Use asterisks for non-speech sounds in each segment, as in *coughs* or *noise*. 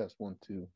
Test one, two.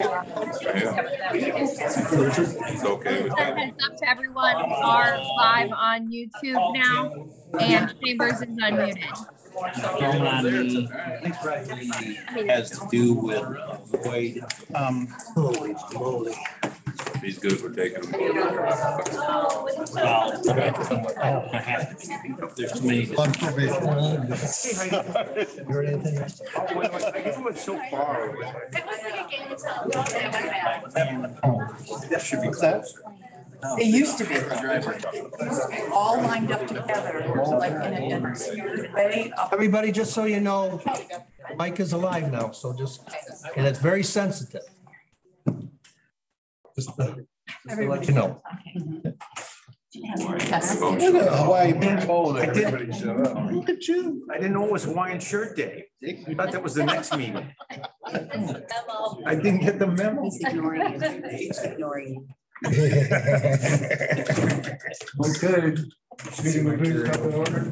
It's okay with that. Heads up to everyone, we are live on YouTube now and Chambers is unmuted. Going on the, has to do with void, um, He's good for taking them. well, I have to be, there's too many. so far. That should be close. They used to be all lined up together, like in a, in a way up. Everybody, just so you know, Mike is alive now, so just, and it's very sensitive. Just to just to let you know. Mm-hmm. Hawaii people, I did- everybody shut up. Uh, look at you. I didn't know it was Hawaiian shirt day. I thought that was the next meeting. *laughs* I didn't get the memo. He's ignoring you. He's ignoring you. Okay. Meeting will please come to order.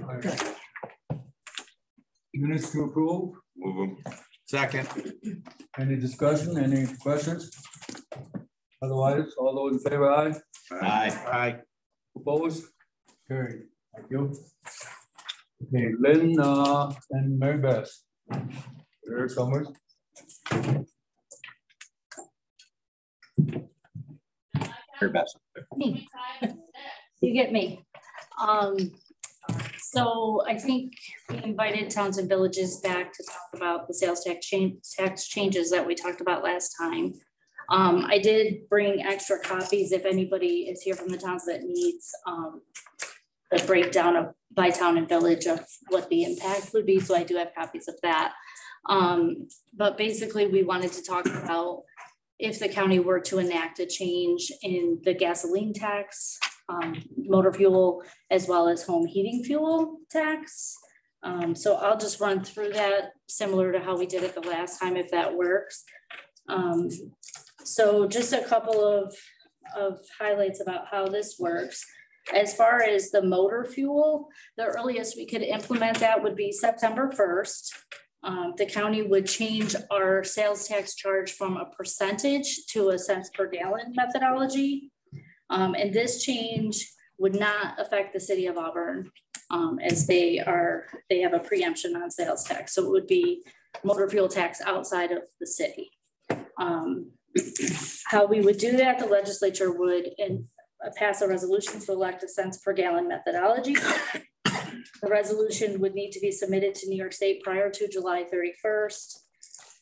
Minutes to approve. Move them. Second. Any discussion, any questions? Otherwise, all those in favor, aye? Aye. Aye. Opposed? Carried. Thank you. Okay, Lynn, uh, and Mary Beth. There somewhere. Very best. Me. You get me. Um, so I think we invited towns and villages back to talk about the sales tax change, tax changes that we talked about last time. Um, I did bring extra copies if anybody is here from the towns that needs, um, the breakdown of by town and village of what the impact would be. So I do have copies of that. Um, but basically we wanted to talk about if the county were to enact a change in the gasoline tax, um, motor fuel, as well as home heating fuel tax. Um, so I'll just run through that similar to how we did it the last time, if that works. Um, so just a couple of, of highlights about how this works. As far as the motor fuel, the earliest we could implement that would be September first. Um, the county would change our sales tax charge from a percentage to a cents per gallon methodology. Um, and this change would not affect the city of Auburn um, as they are, they have a preemption on sales tax. So it would be motor fuel tax outside of the city. Um, how we would do that, the legislature would in, uh, pass a resolution to elect a cents per gallon methodology. The resolution would need to be submitted to New York State prior to July thirty-first.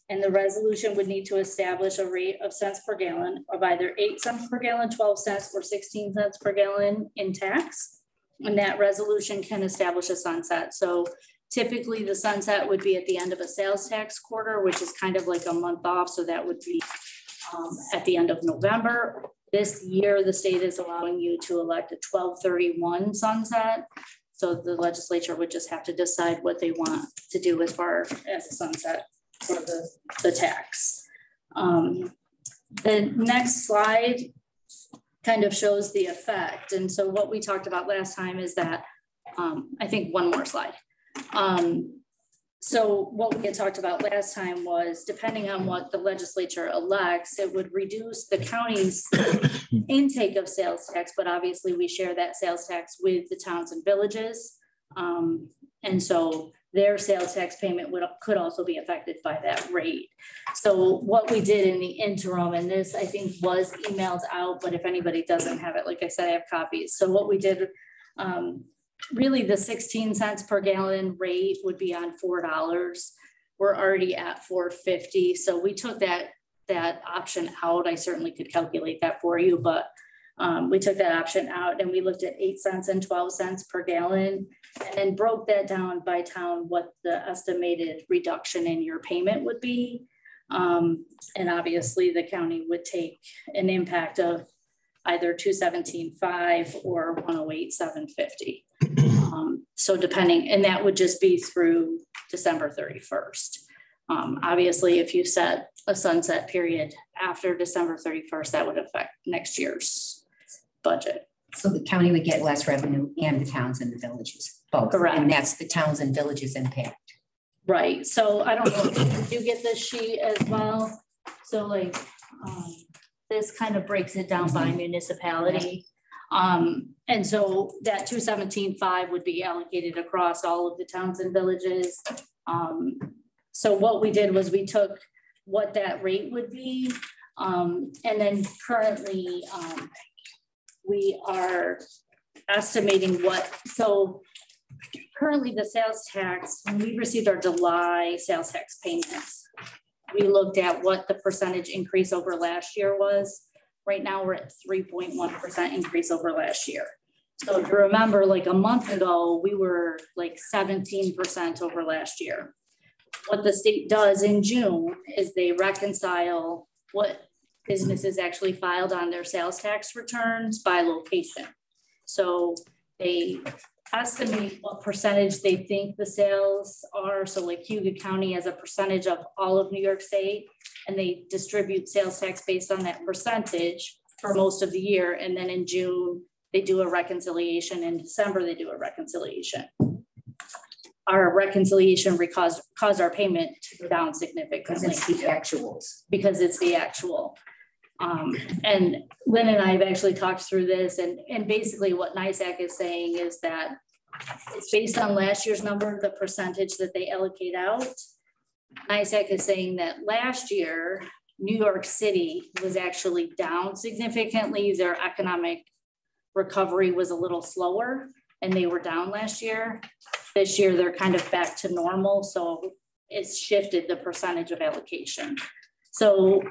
And the resolution would need to establish a rate of cents per gallon of either eight cents per gallon, twelve cents, or sixteen cents per gallon in tax. And that resolution can establish a sunset. So typically the sunset would be at the end of a sales tax quarter, which is kind of like a month off. So that would be um, at the end of November. This year, the state is allowing you to elect a twelve thirty-one sunset. So the legislature would just have to decide what they want to do as far as a sunset for the, the tax. Um, the next slide kind of shows the effect. And so what we talked about last time is that, um, I think one more slide. Um, so what we had talked about last time was depending on what the legislature elects, it would reduce the county's *coughs* intake of sales tax, but obviously we share that sales tax with the towns and villages. Um, and so their sales tax payment would, could also be affected by that rate. So what we did in the interim, and this I think was emailed out, but if anybody doesn't have it, like I said, I have copies. So what we did, um, really the 16 cents per gallon rate would be on $4. We're already at 450. So we took that, that option out. I certainly could calculate that for you, but um, we took that option out and we looked at eight cents and 12 cents per gallon and then broke that down by town, what the estimated reduction in your payment would be. Um, and obviously the county would take an impact of either 217.5 or 108.750. Um, so depending, and that would just be through December 31st. Um, obviously, if you set a sunset period after December 31st, that would affect next year's budget. So the county would get less revenue and the towns and the villages, both. Correct. And that's the towns and villages impact. Right, so I don't know, if you get this sheet as well? So like, Um, This kind of breaks it down by municipality. Um, and so that two seventeen five would be allocated across all of the towns and villages. Um, so what we did was we took what that rate would be. Um, and then currently, um, we are estimating what, so currently the sales tax, when we received our July sales tax payments, we looked at what the percentage increase over last year was. Right now, we're at three point one percent increase over last year. So if you remember, like a month ago, we were like seventeen percent over last year. What the state does in June is they reconcile what businesses actually filed on their sales tax returns by location. So they estimate what percentage they think the sales are. So like Cayuga County as a percentage of all of New York State. And they distribute sales tax based on that percentage for most of the year. And then in June, they do a reconciliation. In December, they do a reconciliation. Our reconciliation caused, caused our payment to go down significantly. Because it's the actuals. because it's the actual. Um, and Lynn and I have actually talked through this and, and basically what NYSAC is saying is that it's based on last year's number, the percentage that they allocate out. NYSAC is saying that last year, New York City was actually down significantly. Their economic recovery was a little slower and they were down last year. This year, they're kind of back to normal, so it's shifted the percentage of allocation. So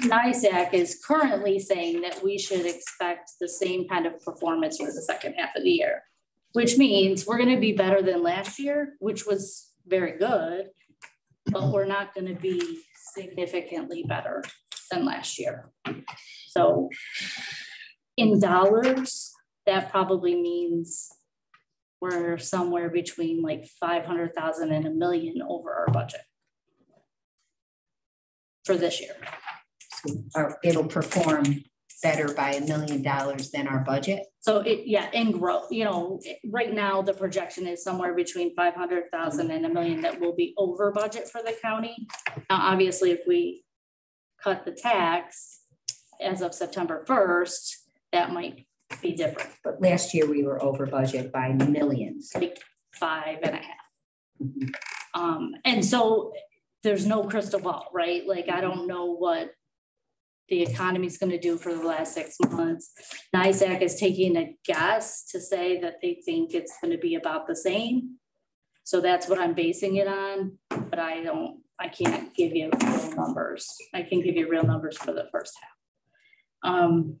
NYSAC is currently saying that we should expect the same kind of performance for the second half of the year, which means we're gonna be better than last year, which was very good, but we're not gonna be significantly better than last year. So in dollars, that probably means we're somewhere between like five hundred thousand and a million over our budget for this year. Or it'll perform better by a million dollars than our budget. So it, yeah, in growth, you know, right now, the projection is somewhere between five hundred thousand and a million that will be over budget for the county. Now, obviously, if we cut the tax as of September first, that might be different, But last year we were over budget by millions. like five and a half. Um, and so there's no crystal ball, right? Like, I don't know what the economy's gonna do for the last six months. NYSAC is taking a guess to say that they think it's gonna be about the same. So that's what I'm basing it on, but I don't, I can't give you real numbers. I can give you real numbers for the first half. Um,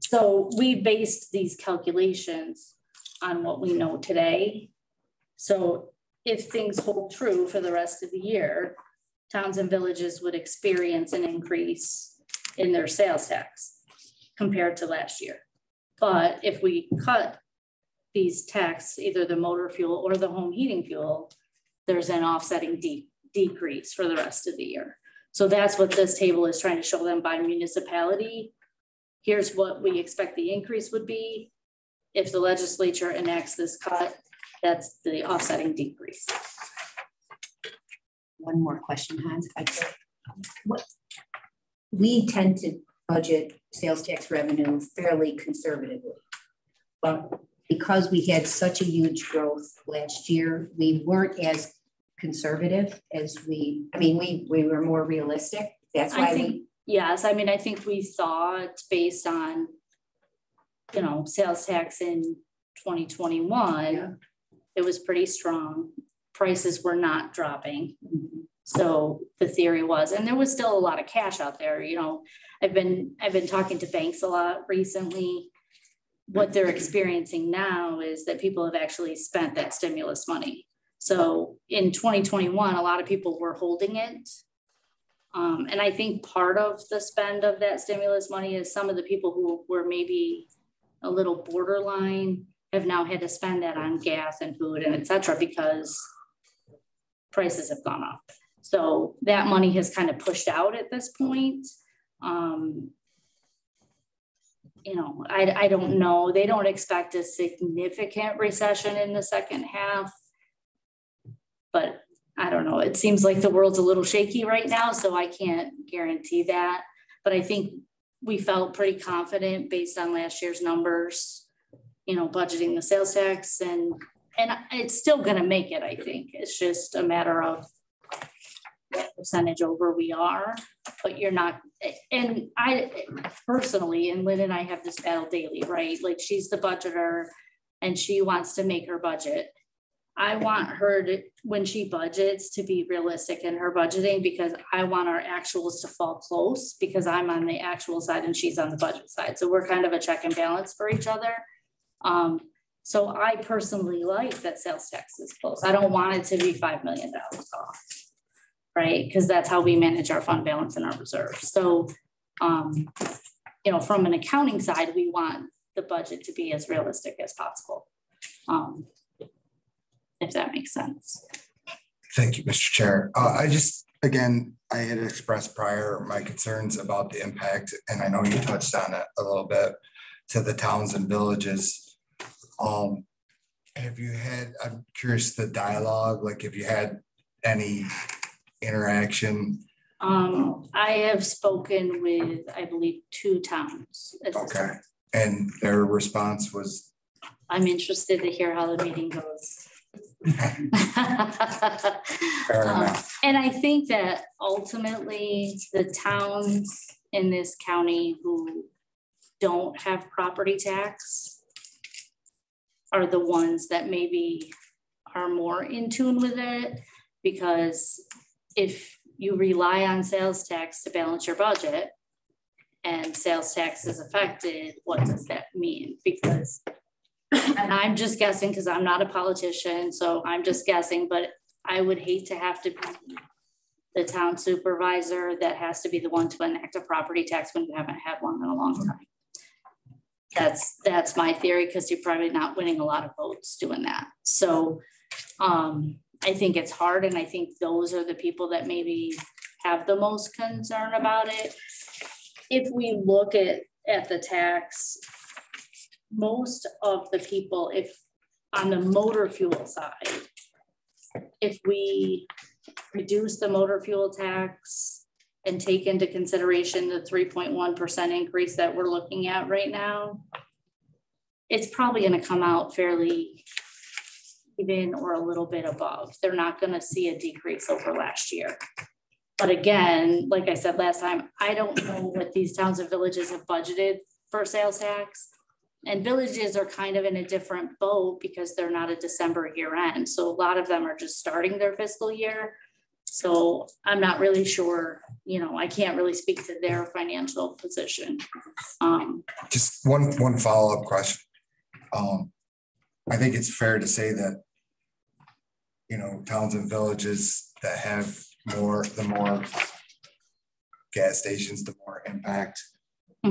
so we based these calculations on what we know today. So if things hold true for the rest of the year, towns and villages would experience an increase in their sales tax compared to last year. But if we cut these tax, either the motor fuel or the home heating fuel, there's an offsetting de- decrease for the rest of the year. So that's what this table is trying to show them by municipality. Here's what we expect the increase would be. If the legislature enacts this cut, that's the offsetting decrease. One more question, Hans, if I could. What, we tend to budget sales tax revenue fairly conservatively. But because we had such a huge growth last year, we weren't as conservative as we, I mean, we, we were more realistic. That's I why think, we, yes, I mean, I think we thought based on, you know, sales tax in 2021, Yeah. It was pretty strong. Prices were not dropping. So the theory was, and there was still a lot of cash out there, you know, I've been, I've been talking to banks a lot recently. What they're experiencing now is that people have actually spent that stimulus money. So in twenty twenty-one, a lot of people were holding it. Um, and I think part of the spend of that stimulus money is some of the people who were maybe a little borderline have now had to spend that on gas and food and et cetera because prices have gone up. So that money has kind of pushed out at this point. Um, you know, I, I don't know. They don't expect a significant recession in the second half. But I don't know. It seems like the world's a little shaky right now, so I can't guarantee that. but I think we felt pretty confident based on last year's numbers, you know, budgeting the sales tax and, and it's still gonna make it, I think. It's just a matter of what percentage over we are, but you're not, and I personally, and Lynn and I have this battle daily, right? Like she's the budgeter and she wants to make her budget. I want her to, when she budgets, to be realistic in her budgeting because I want our actuals to fall close because I'm on the actual side and she's on the budget side. So we're kind of a check and balance for each other. Um, so I personally like that sales tax is close. I don't want it to be $5 million off. Right, because that's how we manage our fund balance and our reserves. So, um, you know, from an accounting side, we want the budget to be as realistic as possible. Um, if that makes sense. Thank you, Mr. Chair. Uh, I just, again, I had expressed prior my concerns about the impact, and I know you touched on it a little bit to the towns and villages. Um, have you had, I'm curious, the dialogue, like if you had any interaction? Um, I have spoken with, I believe, two towns. Okay, and their response was, I'm interested to hear how the meeting goes. Fair *laughs* Um, enough. And I think that ultimately, the towns in this county who don't have property tax are the ones that maybe are more in tune with it, because if you rely on sales tax to balance your budget and sales tax is affected, what does that mean? Because and I'm just guessing because I'm not a politician, so I'm just guessing, but I would hate to have to be the town supervisor that has to be the one to enact a property tax when you haven't had one in a long time. That's, that's my theory, because you're probably not winning a lot of votes doing that. So um, I think it's hard, and I think those are the people that maybe have the most concern about it. If we look at, at the tax, most of the people, if on the motor fuel side, if we reduce the motor fuel tax and take into consideration the three point one percent increase that we're looking at right now, it's probably gonna come out fairly even or a little bit above. They're not gonna see a decrease over last year. But again, like I said last time, I don't know what these towns and villages have budgeted for sales tax. And villages are kind of in a different boat because they're not a December year end. So a lot of them are just starting their fiscal year. So I'm not really sure, you know, I can't really speak to their financial position. Um, just one, one follow-up question. Um, I think it's fair to say that, you know, towns and villages that have more, the more gas stations, the more impact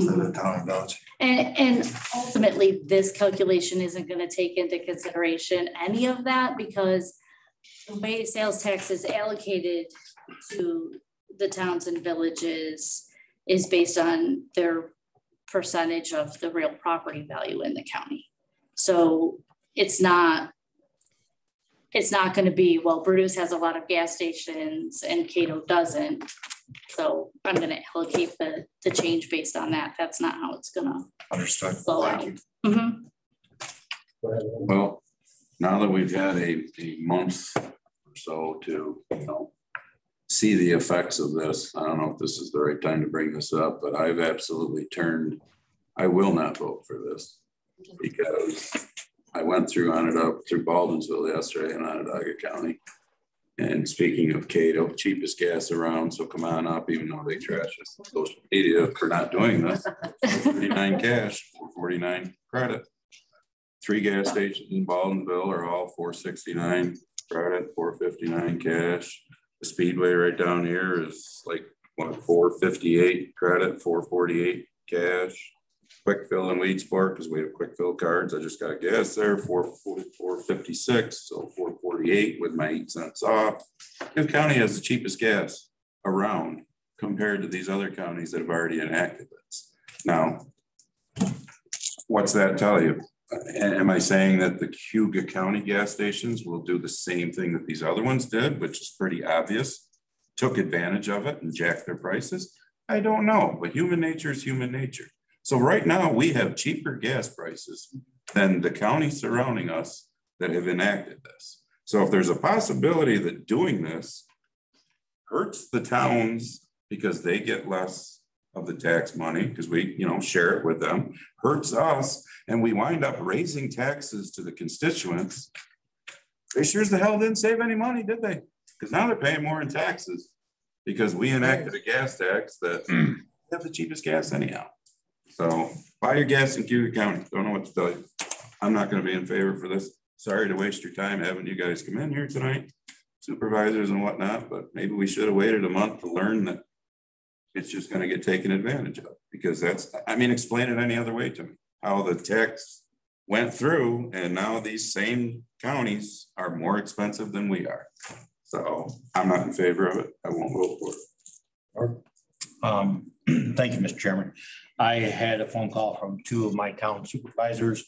to the town and village. And, and ultimately, this calculation isn't gonna take into consideration any of that because way sales tax is allocated to the towns and villages is based on their percentage of the real property value in the county. So it's not, it's not gonna be, well, Brutus has a lot of gas stations and Cato doesn't. So I'm gonna allocate the, the change based on that. That's not how it's gonna Understood. flow out. Mhm. Well, now that we've had a, a month or so to, you know, see the effects of this, I don't know if this is the right time to bring this up, but I've absolutely turned, I will not vote for this. Because I went through Onondaga, through Baldwinsville yesterday in Onondaga County. And speaking of Cato, cheapest gas around, so come on up, even though they trash us on social media for not doing this. Forty-nine cash, 49 credit. Three gas stations in Baldwinsville are all four sixty-nine credit, four fifty-nine cash. The Speedway right down here is like, what, four fifty-eight credit, four forty-eight cash. Kwik Fill in Weedsport, because we have Kwik Fill cards. I just got gas there, four forty-four fifty-six, so four forty-eight with my eight cents off. New County has the cheapest gas around compared to these other counties that have already enacted this. Now, what's that tell you? Am I saying that the Cayuga County gas stations will do the same thing that these other ones did, which is pretty obvious? Took advantage of it and jacked their prices? I don't know, but human nature is human nature. So right now, we have cheaper gas prices than the counties surrounding us that have enacted this. So if there's a possibility that doing this hurts the towns because they get less of the tax money, because we, you know, share it with them, hurts us, and we wind up raising taxes to the constituents, they sure as the hell didn't save any money, did they? Because now they're paying more in taxes because we enacted a gas tax that *clears throat* have the cheapest gas anyhow. So buy your gas in Cayuga County. Don't know what to tell you. I'm not gonna be in favor for this. Sorry to waste your time having you guys come in here tonight, supervisors and whatnot, but maybe we should have waited a month to learn that it's just gonna get taken advantage of because that's, I mean, explain it any other way to me. How the tax went through and now these same counties are more expensive than we are. So I'm not in favor of it. I won't vote for it. Um, *clears throat* thank you, Mr. Chairman. I had a phone call from two of my town supervisors.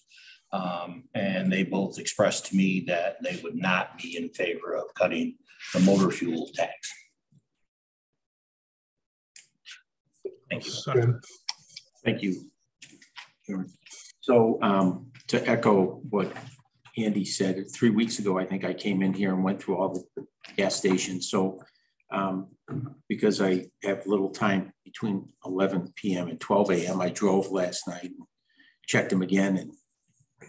Um, and they both expressed to me that they would not be in favor of cutting the motor fuel tax. Thank you. Thank you. So um, to echo what Andy said, three weeks ago, I think I came in here and went through all the gas stations. So um, because I have little time between 11 PM and 12 AM, I drove last night, and checked them again, and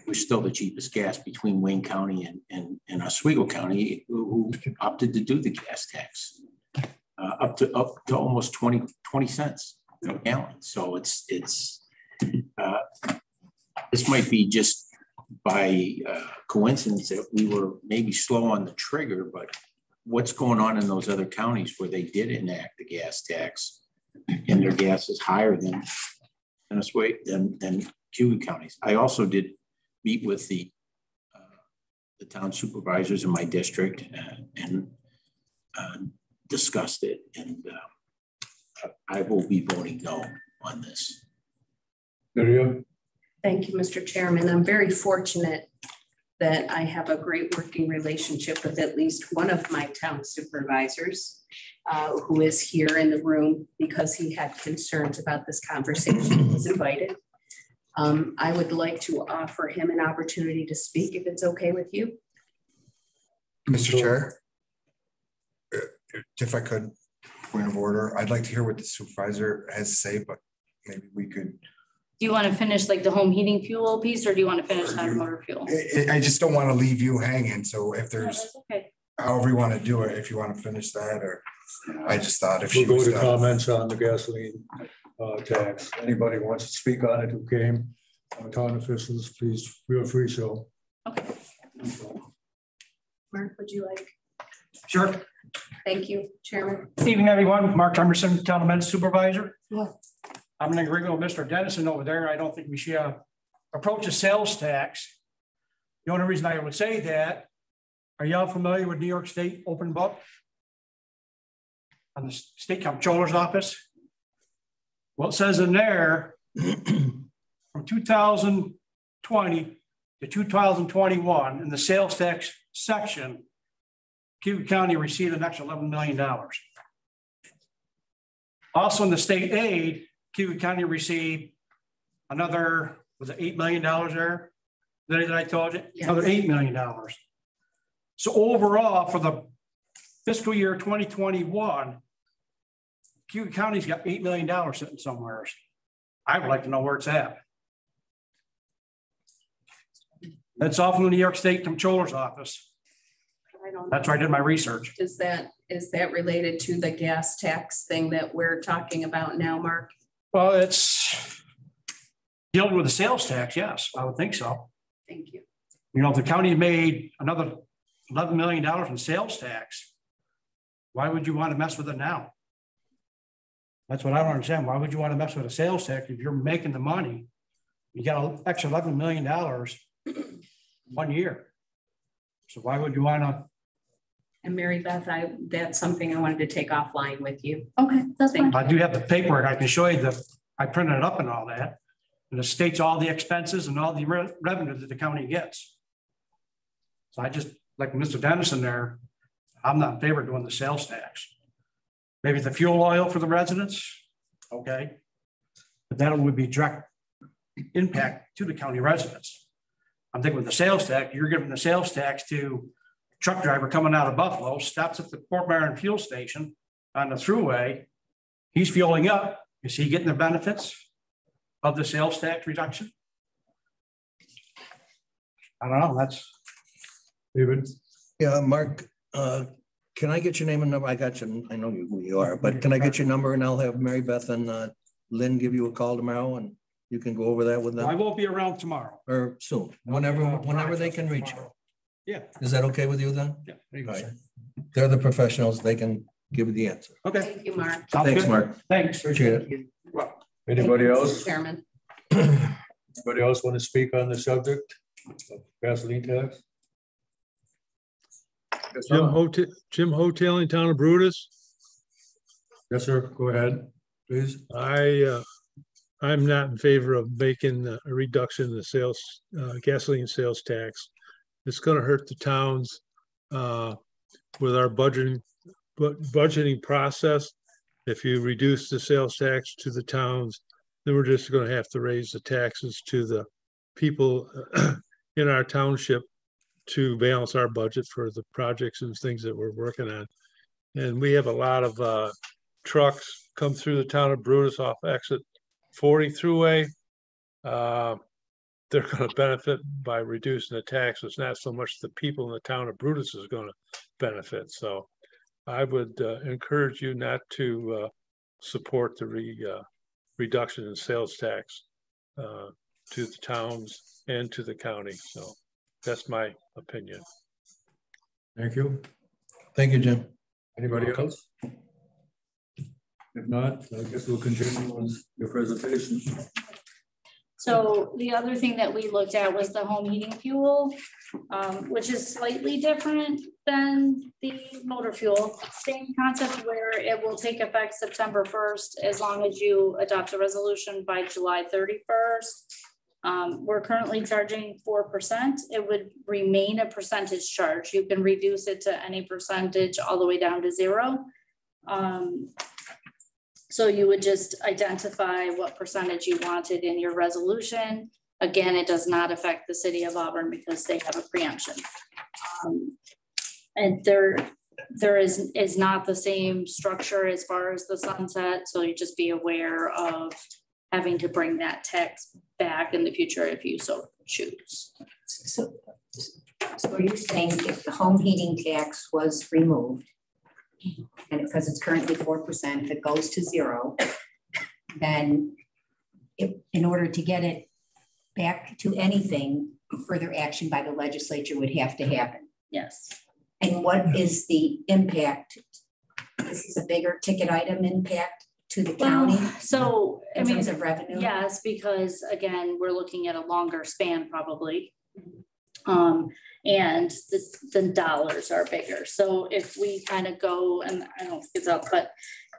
we're still the cheapest gas between Wayne County and, and, and Oswego County, who who opted to do the gas tax. Uh, up to, up to almost 20, 20 cents a gallon. So it's, it's, uh, this might be just by uh, coincidence that we were maybe slow on the trigger, but what's going on in those other counties where they did enact the gas tax and their gas is higher than Oswego, than, than Cayuga counties. I also did meet with the uh, the town supervisors in my district uh, and uh, discussed it, and uh, I will be voting no on this. Lydia? Thank you, Mr. Chairman. I'm very fortunate that I have a great working relationship with at least one of my town supervisors uh, who is here in the room because he had concerns about this conversation. He was invited. Um, I would like to offer him an opportunity to speak if it's okay with you. Mr. Chair, uh, if I could, point of order, I'd like to hear what the supervisor has to say, but maybe we could Do you want to finish like the home heating fuel piece or do you want to finish on motor fuel? I, I just don't want to leave you hanging. So if there's, that's Okay, however you want to do it, if you want to finish that, or I just thought if she We'll go to done. comments on the gasoline uh, tax. Anybody wants to speak on it who came, uh, town officials, please feel free so. okay. Mark, would you like? Sure. Thank you, Chairman. Good Evening, everyone. Mark Emerson, Town Amendment Supervisor. Yeah. I'm in agreement with Mr. Dennison over there. I don't think we should uh, approach a sales tax. The only reason I would say that, are y'all familiar with New York State Open Book? On the State Comptroller's Office? Well, it says in there, *clears throat* from 2020 to 2021, in the sales tax section, Cayuga County received an extra $11 million. Also in the state aid, Cayuga County received another, was it $8 million there? That I told you, another $8 million. So overall, for the fiscal year 2021, Cayuga County's got $8 million sitting somewhere. I would like to know where it's at. That's off from the New York State Comptroller's Office. I don't That's where I did my research. Is that, is that related to the gas tax thing that we're talking about now, Mark? Well, it's dealing with the sales tax, yes, I would think so. Thank you. You know, if the county made another eleven million dollars in sales tax, why would you want to mess with it now? That's what I don't understand. Why would you want to mess with a sales tax if you're making the money? You got an extra eleven million dollars one year. So why would you want to? And Mary Beth, I, that's something I wanted to take offline with you. Okay, that's fine. I do have the paperwork. I can show you the, I printed it up and all that. And it states all the expenses and all the re- revenue that the county gets. So I just, like Mr. Dennison there, I'm not in favor of doing the sales tax. Maybe the fuel oil for the residents. okay? But that would be direct impact to the county residents. I'm thinking with the sales tax, you're giving the sales tax to truck driver coming out of Buffalo, stops at the Port Byron fuel station on the Thruway. He's fueling up. Is he getting the benefits of the sales tax reduction? I don't know, that's. David? Yeah, Mark, uh, can I get your name and number? I got you, I know you- who you are, but can I get your number and I'll have Mary Beth and uh, Lynn give you a call tomorrow and you can go over that with them. I won't be around tomorrow. or soon, whenever, whenever they can reach you. Yeah. Is that okay with you then? Yeah. there you go, Right. They're the professionals. They can give you the answer. Okay. Thank you, Mark. sounds Thanks, good. Mark. Thanks. Appreciate it. Anybody Thank you, else? Mr. Chairman. Anybody else want to speak on the subject of gasoline tax? Jim Hotel, Jim Hotel in town of Brutus. Yes, sir. Go ahead, please. I, uh, I'm not in favor of making a reduction in the sales, uh, gasoline sales tax. It's gonna hurt the towns, uh, with our budgeting, budgeting process. If you reduce the sales tax to the towns, then we're just gonna have to raise the taxes to the people *clears throat* in our township to balance our budget for the projects and things that we're working on. And we have a lot of, uh, trucks come through the town of Brutus off exit forty Thruway. Uh, they're gonna benefit by reducing the tax. It's not so much the people in the town of Brutus is gonna benefit, so. I would, uh, encourage you not to, uh, support the re, uh, reduction in sales tax. Uh, to the towns and to the county, so that's my opinion. Thank you. Thank you, Jim. Anybody else? If not, I guess we'll continue on your presentation. So the other thing that we looked at was the home heating fuel, um, which is slightly different than the motor fuel. Same concept where it will take effect September first, as long as you adopt a resolution by July thirty-first. Um, we're currently charging four percent. It would remain a percentage charge. You can reduce it to any percentage all the way down to zero. Um, so you would just identify what percentage you wanted in your resolution. Again, it does not affect the city of Auburn because they have a preemption. Um, And there, there is, is not the same structure as far as the sunset, so you just be aware of having to bring that tax back in the future if you so choose. So, so are you saying if the home heating tax was removed, and because it's currently four percent, if it goes to zero, then if, in order to get it back to anything, further action by the legislature would have to happen? Yes. And what is the impact? This is a bigger ticket item impact to the county Well, so, I in mean, terms of revenue? yes, because again, we're looking at a longer span probably. Um, and the, the dollars are bigger. So if we kind of go, and I don't think it's up, but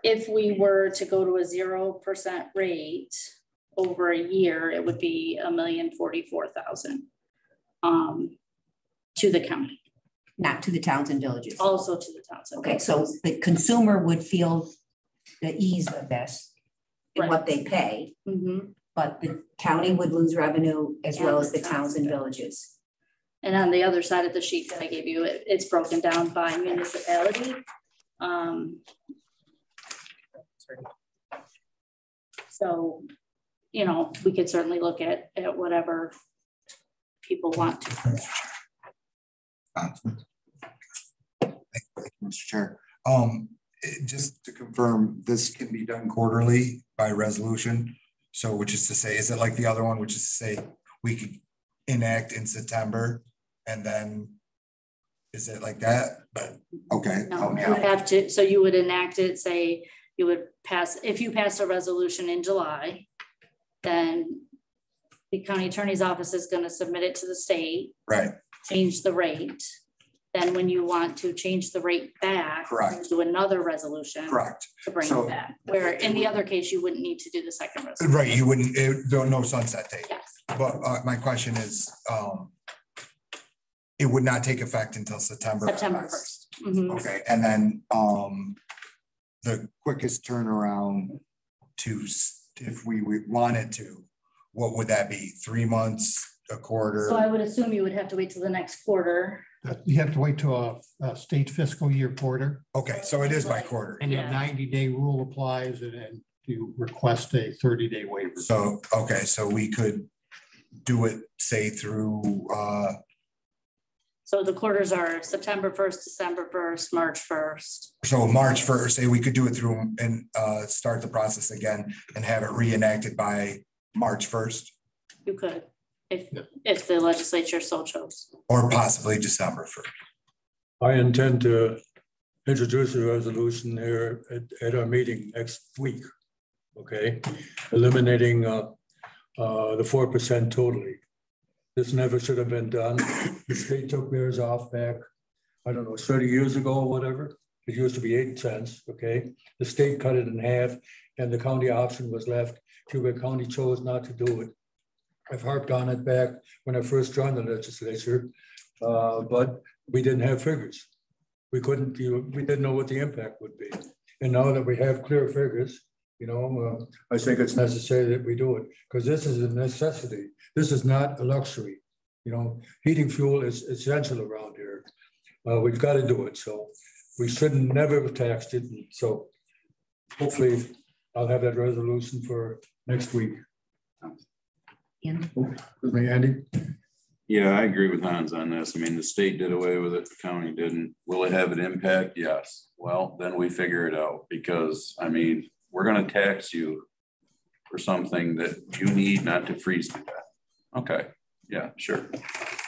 if we were to go to a zero percent rate over a year, it would be a million forty-four thousand um, to the county, Not to the towns and villages? also to the towns. Okay, so the consumer would feel the ease of this in what they pay, Mhm. but the county would lose revenue as well as the the towns and villages. And on the other side of the sheet that I gave you, it, it's broken down by municipality. Um, So, you know, we could certainly look at, at whatever people want to. Mr. Chair, um, just to confirm, this can be done quarterly by resolution. So which is to say, is it like the other one, which is to say, we could enact in September and then is it like that? But, okay. No, you would have to, so you would enact it, say, you would pass, if you passed a resolution in July, then the county attorney's office is gonna submit it to the state. Right. Change the rate. Then when you want to change the rate back. Correct. Do another resolution. Correct. To bring So- it back, where in the other case, you wouldn't need to do the second resolution. Right, you wouldn't, it, no sunset date. Yes. But, uh, my question is, um, it would not take effect until September. September first. Mhm. Okay, and then, um, the quickest turnaround to, if we we wanted to, what would that be? Three months, a quarter? So I would assume you would have to wait till the next quarter. You have to wait till a, a state fiscal year quarter. Okay, so it is by quarter. And Yeah. that ninety day rule applies and then you request a thirty day waiver. So, okay, so we could do it, say through, uh, So the quarters are September first, December first, March first. so March first, say we could do it through and, uh, start the process again and have it reenacted by March first You could, if, if the legislature so chose. or possibly December first. I intend to introduce a resolution here at, at our meeting next week. Okay, eliminating, uh, uh, the four percent totally. This never should have been done. The state took theirs off back, I don't know, thirty years ago or whatever. It used to be eight cents, okay? The state cut it in half and the county option was left. Cayuga County chose not to do it. I've harped on it back when I first joined the legislature, uh, but we didn't have figures. We couldn't, we didn't know what the impact would be. And now that we have clear figures, you know, uh, I think it's necessary that we do it, because this is a necessity. This is not a luxury. You know, heating fuel is essential around here. Uh, we've got to do it, so we shouldn't never have taxed it, and so hopefully I'll have that resolution for next week. Andy? With me, Andy? Yeah, I agree with Hans on this. I mean, the state did away with it, the county didn't. Will it have an impact? Yes. Well, then we figure it out because, I mean, we're gonna tax you for something that you need not to freeze to death. Okay, yeah, sure.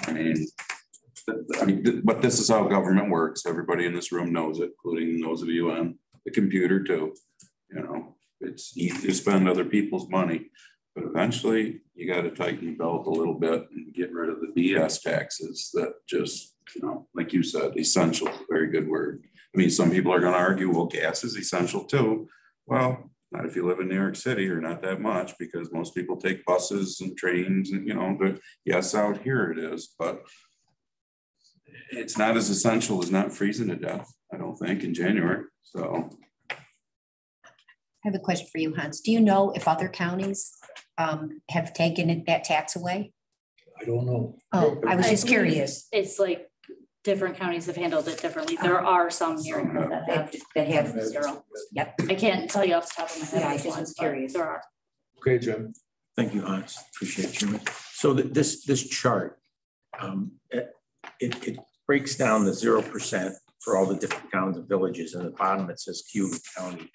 I mean, I mean, but this is how government works. Everybody in this room knows it, including those of you on the computer too. You know, it's easy to spend other people's money. But eventually you gotta tighten the belt a little bit and get rid of the BS taxes that just, you know, like you said, essential, very good word. I mean, some people are gonna argue, well, gas is essential too. Well, not if you live in New York City or not that much, because most people take buses and trains and, you know, but yes, out here it is, but it's not as essential as not freezing to death, I don't think, in January, so. I have a question for you, Hans. Do you know if other counties um, have taken that tax away? I don't know. Oh, I was just curious. It's like different counties have handled it differently. There are some here that have. That that have Zero. Yep. I can't tell you off the top of my head. Yeah, I which just ones, was curious. There are. Okay, Jim. Thank you, Hans. Appreciate it, Chairman. So th- this, this chart, um, it, it it breaks down the zero percent for all the different towns and villages. And at the bottom, it says Cayuga County.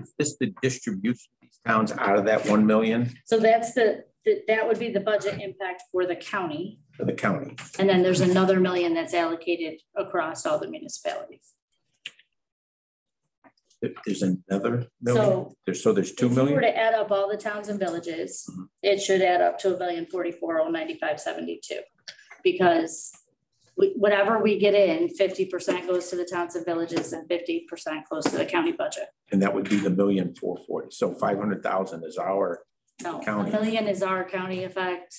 Is this the distribution of these towns out of that one million So that's the, that, that would be the budget impact for the county. for the county? And then there's another million that's allocated across all the municipalities. There's another million? So- There's, so there's two If you were to add up all the towns and villages, mm-hmm. it should add up to a million forty-four oh ninety-five seventy-two. Because we- whatever we get in, fifty percent goes to the towns and villages and fifty percent goes to the county budget. And that would be the million four forty. So five hundred thousand is our, No, a County. million is our county effect,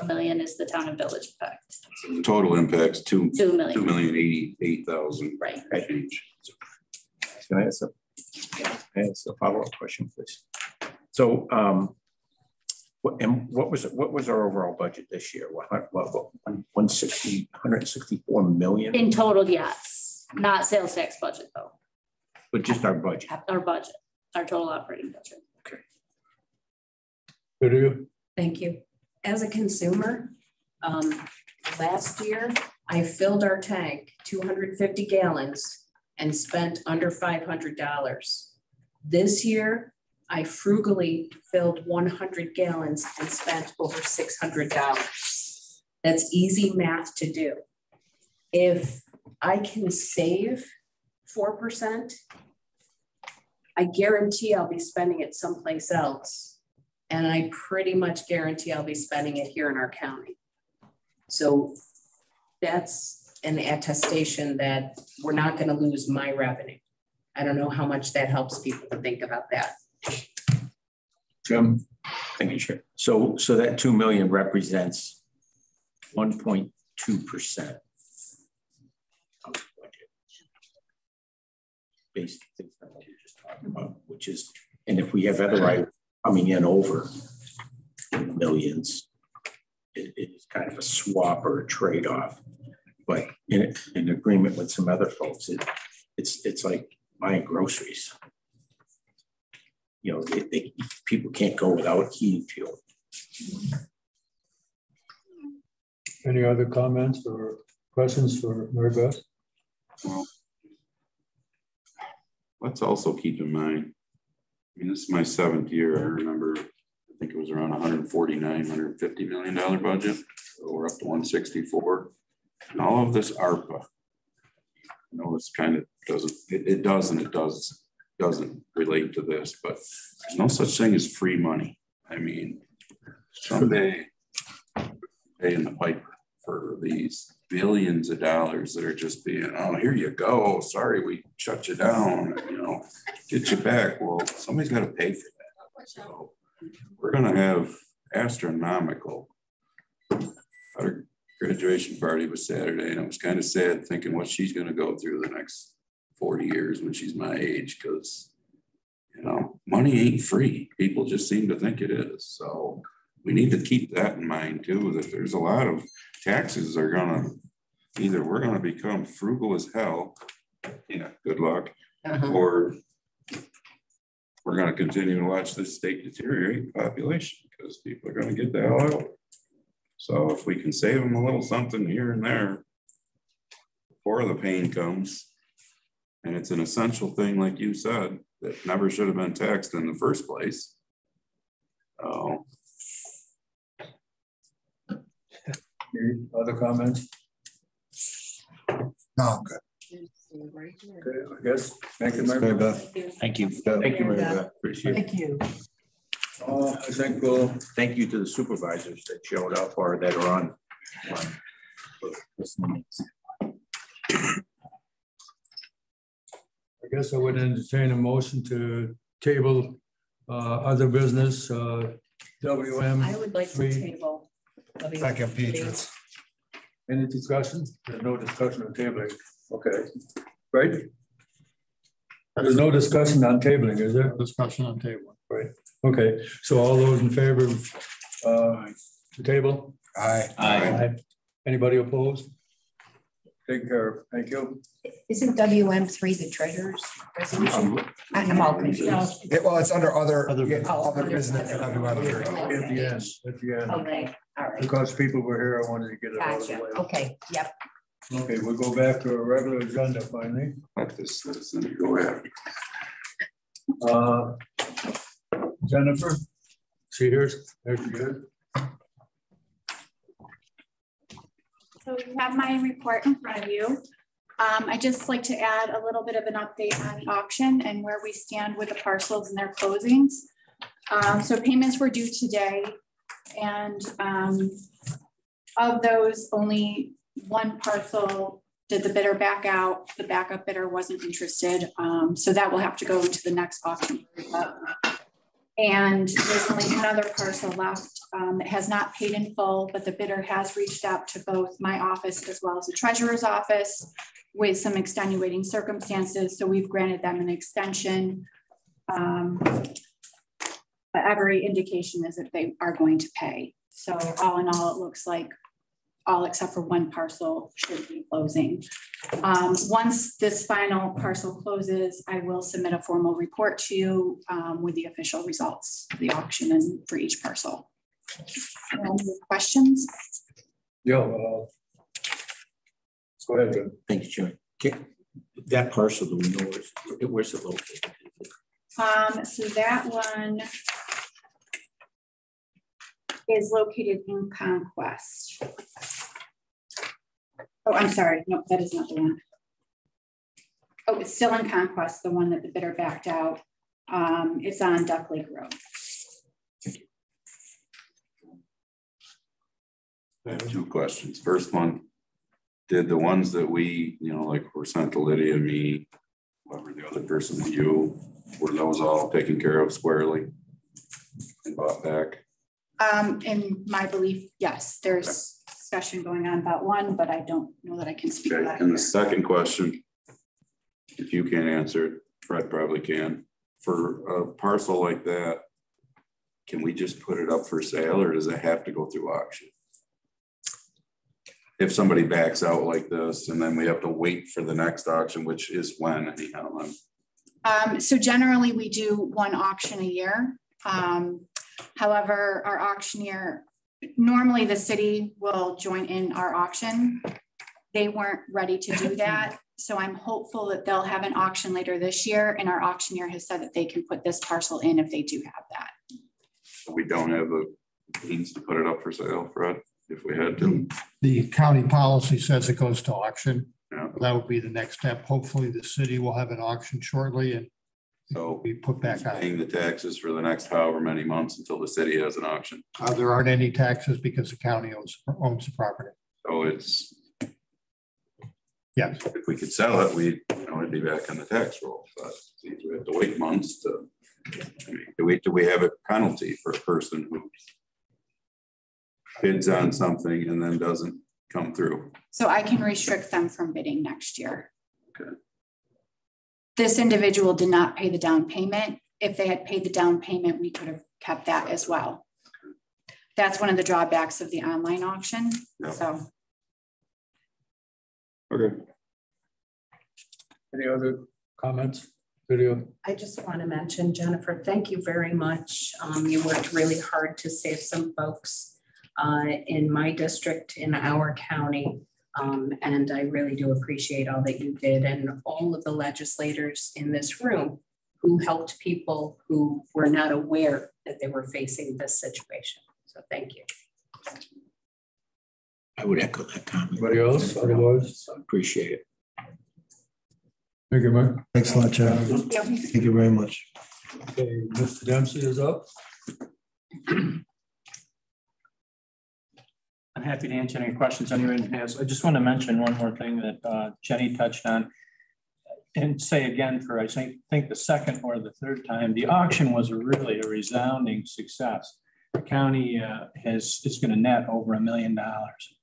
a million is the town and village effect, The Total impact's two, two two million, million eighty-eight thousand. right? Change. can I ask a, can I ask a follow-up question, please? So, um, what, and what was, it? what was our overall budget this year? What, what, what, one sixty, hundred and sixty-four million? In total, yes, not sales tax budget though, But just our budget? our budget, our total operating budget. Good to you. Thank you. As a consumer, um, last year, I filled our tank two hundred fifty gallons and spent under five hundred dollars. This year, I frugally filled one hundred gallons and spent over six hundred dollars. That's easy math to do. If I can save four percent, I guarantee I'll be spending it someplace else. And I pretty much guarantee I'll be spending it here in our county. So that's an attestation that we're not gonna lose my revenue. I don't know how much that helps people to think about that. Jim? Thank you, Chair. So, so that two million represents one point two percent. Based based on what you just talked about, which is And if we have other items coming in over millions, it, it's kind of a swap or a trade-off. But in, in agreement with some other folks, it, it's, it's like buying groceries. You know, they, they, people can't go without heating fuel. Any other comments or questions for Mary Beth? Well, let's also keep in mind, I mean, this is my seventh year. I remember, I think it was around 149, 150 million dollar budget. So we're up to 164. And all of this ARPA, you know, it's kind of doesn't, it, it does and it does, doesn't relate to this, but there's no such thing as free money. I mean, someday paying the piper for these billions of dollars that are just being, oh, here you go. Sorry, we shut you down, you know, get you back. Well, somebody's got to pay for that. So we're going to have astronomical. Our graduation party was Saturday, and it was kind of sad thinking what she's going to go through the next 40 years when she's my age, because, you know, money ain't free. People just seem to think it is. So we need to keep that in mind too, that there's a lot of taxes are gonna, either we're gonna become frugal as hell, yeah, good luck, Uh-huh. or we're gonna continue to watch this state deteriorate population because people are gonna get the hell out. So if we can save them a little something here and there before the pain comes, and it's an essential thing, like you said, that never should have been taxed in the first place. Oh, Any other comments? No, good. Okay, I guess, thank you, Mary Mary Beth. Beth. Thank you. Thank you, Mary Beth. Appreciate it. you. Uh, I think we'll, Thank you to the supervisors that showed up or that are on. on. I guess I would entertain a motion to table uh, other business, uh, WM. I would like to table. Second, Peaches. Any discussion? There's no discussion on tabling. Okay, right? There's no discussion on tabling, is there? Discussion on table. Right, okay, so all those in favor of uh, the table? Aye. Aye. Anybody opposed? Take care, of. thank you. Isn't WM three the treasurer's resolution? I- I'm all confused. Yeah, well, it's under other, Other- yeah, other business. under- under other- At the end, at the end. Okay, all right. Because people were here, I wanted to get it out of the Gotcha. way. Okay, yep. Okay, we'll go back to a regular agenda finally. let this citizen go after. Uh, Jennifer, see here's, there's good. So you have my report in front of you. Um, I just like to add a little bit of an update on the auction and where we stand with the parcels and their closings. Um, so payments were due today and, um, of those, only one parcel did the bidder back out. The backup bidder wasn't interested. Um, so that will have to go into the next auction. And there's only another parcel left um, that has not paid in full, but the bidder has reached out to both my office as well as the treasurer's office with some extenuating circumstances. So we've granted them an extension. Um, But every indication is that they are going to pay. So all in all, it looks like all except for one parcel should be closing. Um, once this final parcel closes, I will submit a formal report to you um, with the official results of the auction and for each parcel. Any questions? Yeah, well. Go ahead, Jim. Thank you, Chairman. Okay, That parcel, do we know where's, where's it located? Um, so that one is located in Conquest. Oh, I'm sorry. No, that is not the one. Oh, it's still in Conquest, the one that the bidder backed out. Um, it's on Duck Lake Road. I have two questions. First one, did the ones that we, you know, like were sent to Lydia, me, whoever the other person you, were those all taken care of squarely? And bought back? Um, in my belief, yes, there's discussion going on about one, but I don't know that I can speak to Okay, that. and the second question, if you can't answer it, Fred probably can. for a parcel like that, can we just put it up for sale or does it have to go through auction? If somebody backs out like this and then we have to wait for the next auction, which is when anyhow, I'm Um, so generally we do one auction a year. Um, however, our auctioneer, normally the city will join in our auction. They weren't ready to do *clears throat* that. So I'm hopeful that they'll have an auction later this year and our auctioneer has said that they can put this parcel in if they do have that. we don't have the means to put it up for sale, Fred, if we had to. The county policy says it goes to auction. Yeah. That would be the next step. Hopefully, the city will have an auction shortly and So be put back on. paying the taxes for the next however many months until the city has an auction. Uh, There aren't any taxes because the county owns, owns the property. So it's, Yes. if we could sell it, we, you know, it'd be back on the tax roll, but we have to wait months to. I mean, Do we, do we have a penalty for a person who bids on something and then doesn't come through? So I can restrict them from bidding next year. Okay. This individual did not pay the down payment. If they had paid the down payment, we could have kept that as well. That's one of the drawbacks of the online auction, Yeah. so. Okay. Any other comments? Video? I just want to mention, Jennifer, thank you very much. Um, you worked really hard to save some folks uh, in my district, in our county. Um, and I really do appreciate all that you did and all of the legislators in this room who helped people who were not aware that they were facing this situation. So thank you. I would echo that comment. Anybody else? Otherwise, Appreciate it. thank you, Mike. Thanks a lot, Chad. Thank you very much. Okay, Mr. Dempsey is up. Happy to answer any questions anyone has. I just want to mention one more thing that uh, Jenny touched on. And say again for, I think, think the second or the third time, the auction was really a resounding success. The county uh, has, is going to net over a million dollars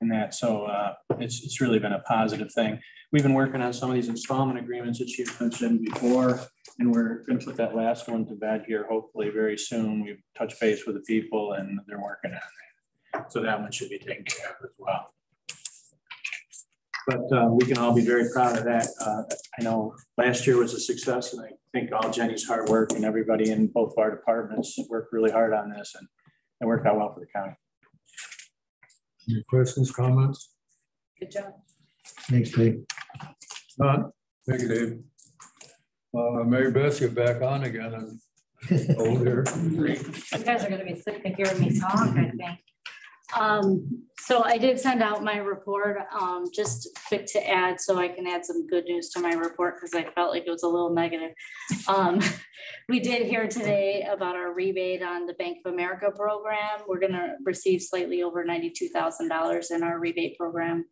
in that. So uh, it's, it's really been a positive thing. We've been working on some of these installment agreements that you mentioned before, and we're going to put that last one to bed here hopefully very soon. We've touched base with the people and they're working on it. So that one should be taken care of as well. But uh, we can all be very proud of that. Uh, I know last year was a success and I think all Jenny's hard work and everybody in both of our departments worked really hard on this and it worked out well for the county. Any questions, comments? Good job. Thanks, Dave. Not, thank you, Dave. Uh, Mary Beth, you're back on again and older. You guys are gonna be sick of hearing me talk, I think. Um, so I did send out my report, um, just quick to add, so I can add some good news to my report, because I felt like it was a little negative. Um, *laughs* we did hear today about our rebate on the Bank of America program. We're gonna receive slightly over ninety-two thousand dollars in our rebate program,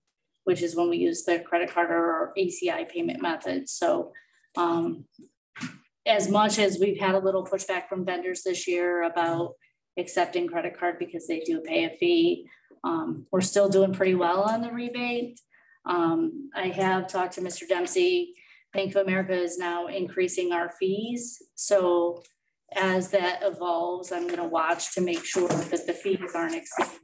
which is when we use the credit card or ACH payment method, so, um, as much as we've had a little pushback from vendors this year about accepting credit card because they do pay a fee. Um, we're still doing pretty well on the rebate. Um, I have talked to Mr. Dempsey. Bank of America is now increasing our fees. So as that evolves, I'm gonna watch to make sure that the fees aren't exceeding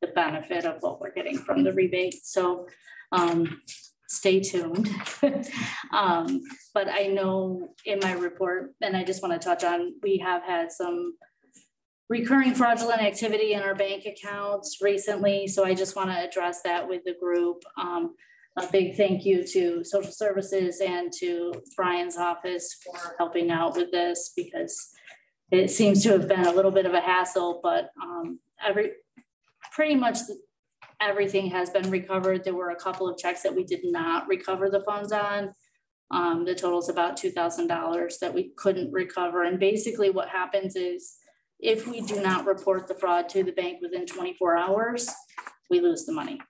the benefit of what we're getting from the rebate. So um, stay tuned. *laughs* um, but I know in my report, and I just want to touch on, we have had some recurring fraudulent activity in our bank accounts recently. So I just want to address that with the group. Um, a big thank you to social services and to Brian's office for helping out with this because it seems to have been a little bit of a hassle, but um, every pretty much everything has been recovered. There were a couple of checks that we did not recover the funds on. Um, the total is about $2,000 that we couldn't recover. And basically what happens is if we do not report the fraud to the bank within 24 hours, we lose the money.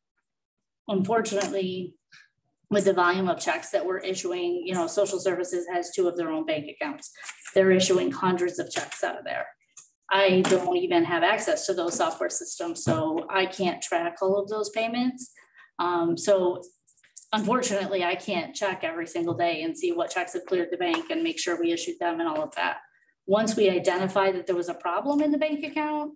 Unfortunately, with the volume of checks that we're issuing, you know, social services has two of their own bank accounts. They're issuing hundreds of checks out of there. I don't even have access to those software systems, so I can't track all of those payments. Um, so unfortunately, I can't check every single day and see what checks have cleared the bank and make sure we issued them and all of that. Once we identified that there was a problem in the bank account,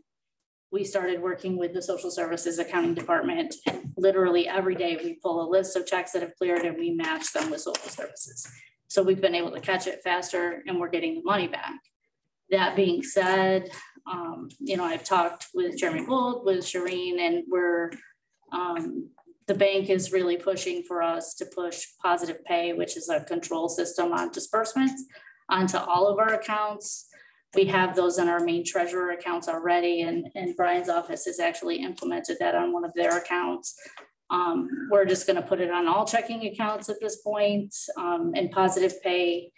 we started working with the social services accounting department. And literally every day we pull a list of checks that have cleared and we match them with social services. So we've been able to catch it faster and we're getting the money back. That being said, um, you know, I've talked with Jeremy Gould, with Shireen, and we're um, the bank is really pushing for us to push positive pay, which is a control system on disbursements onto all of our accounts. We have those in our main treasurer accounts already, and, and Brian's office has actually implemented that on one of their accounts. Um, we're just going to put it on all checking accounts at this point. Um, and positive pay,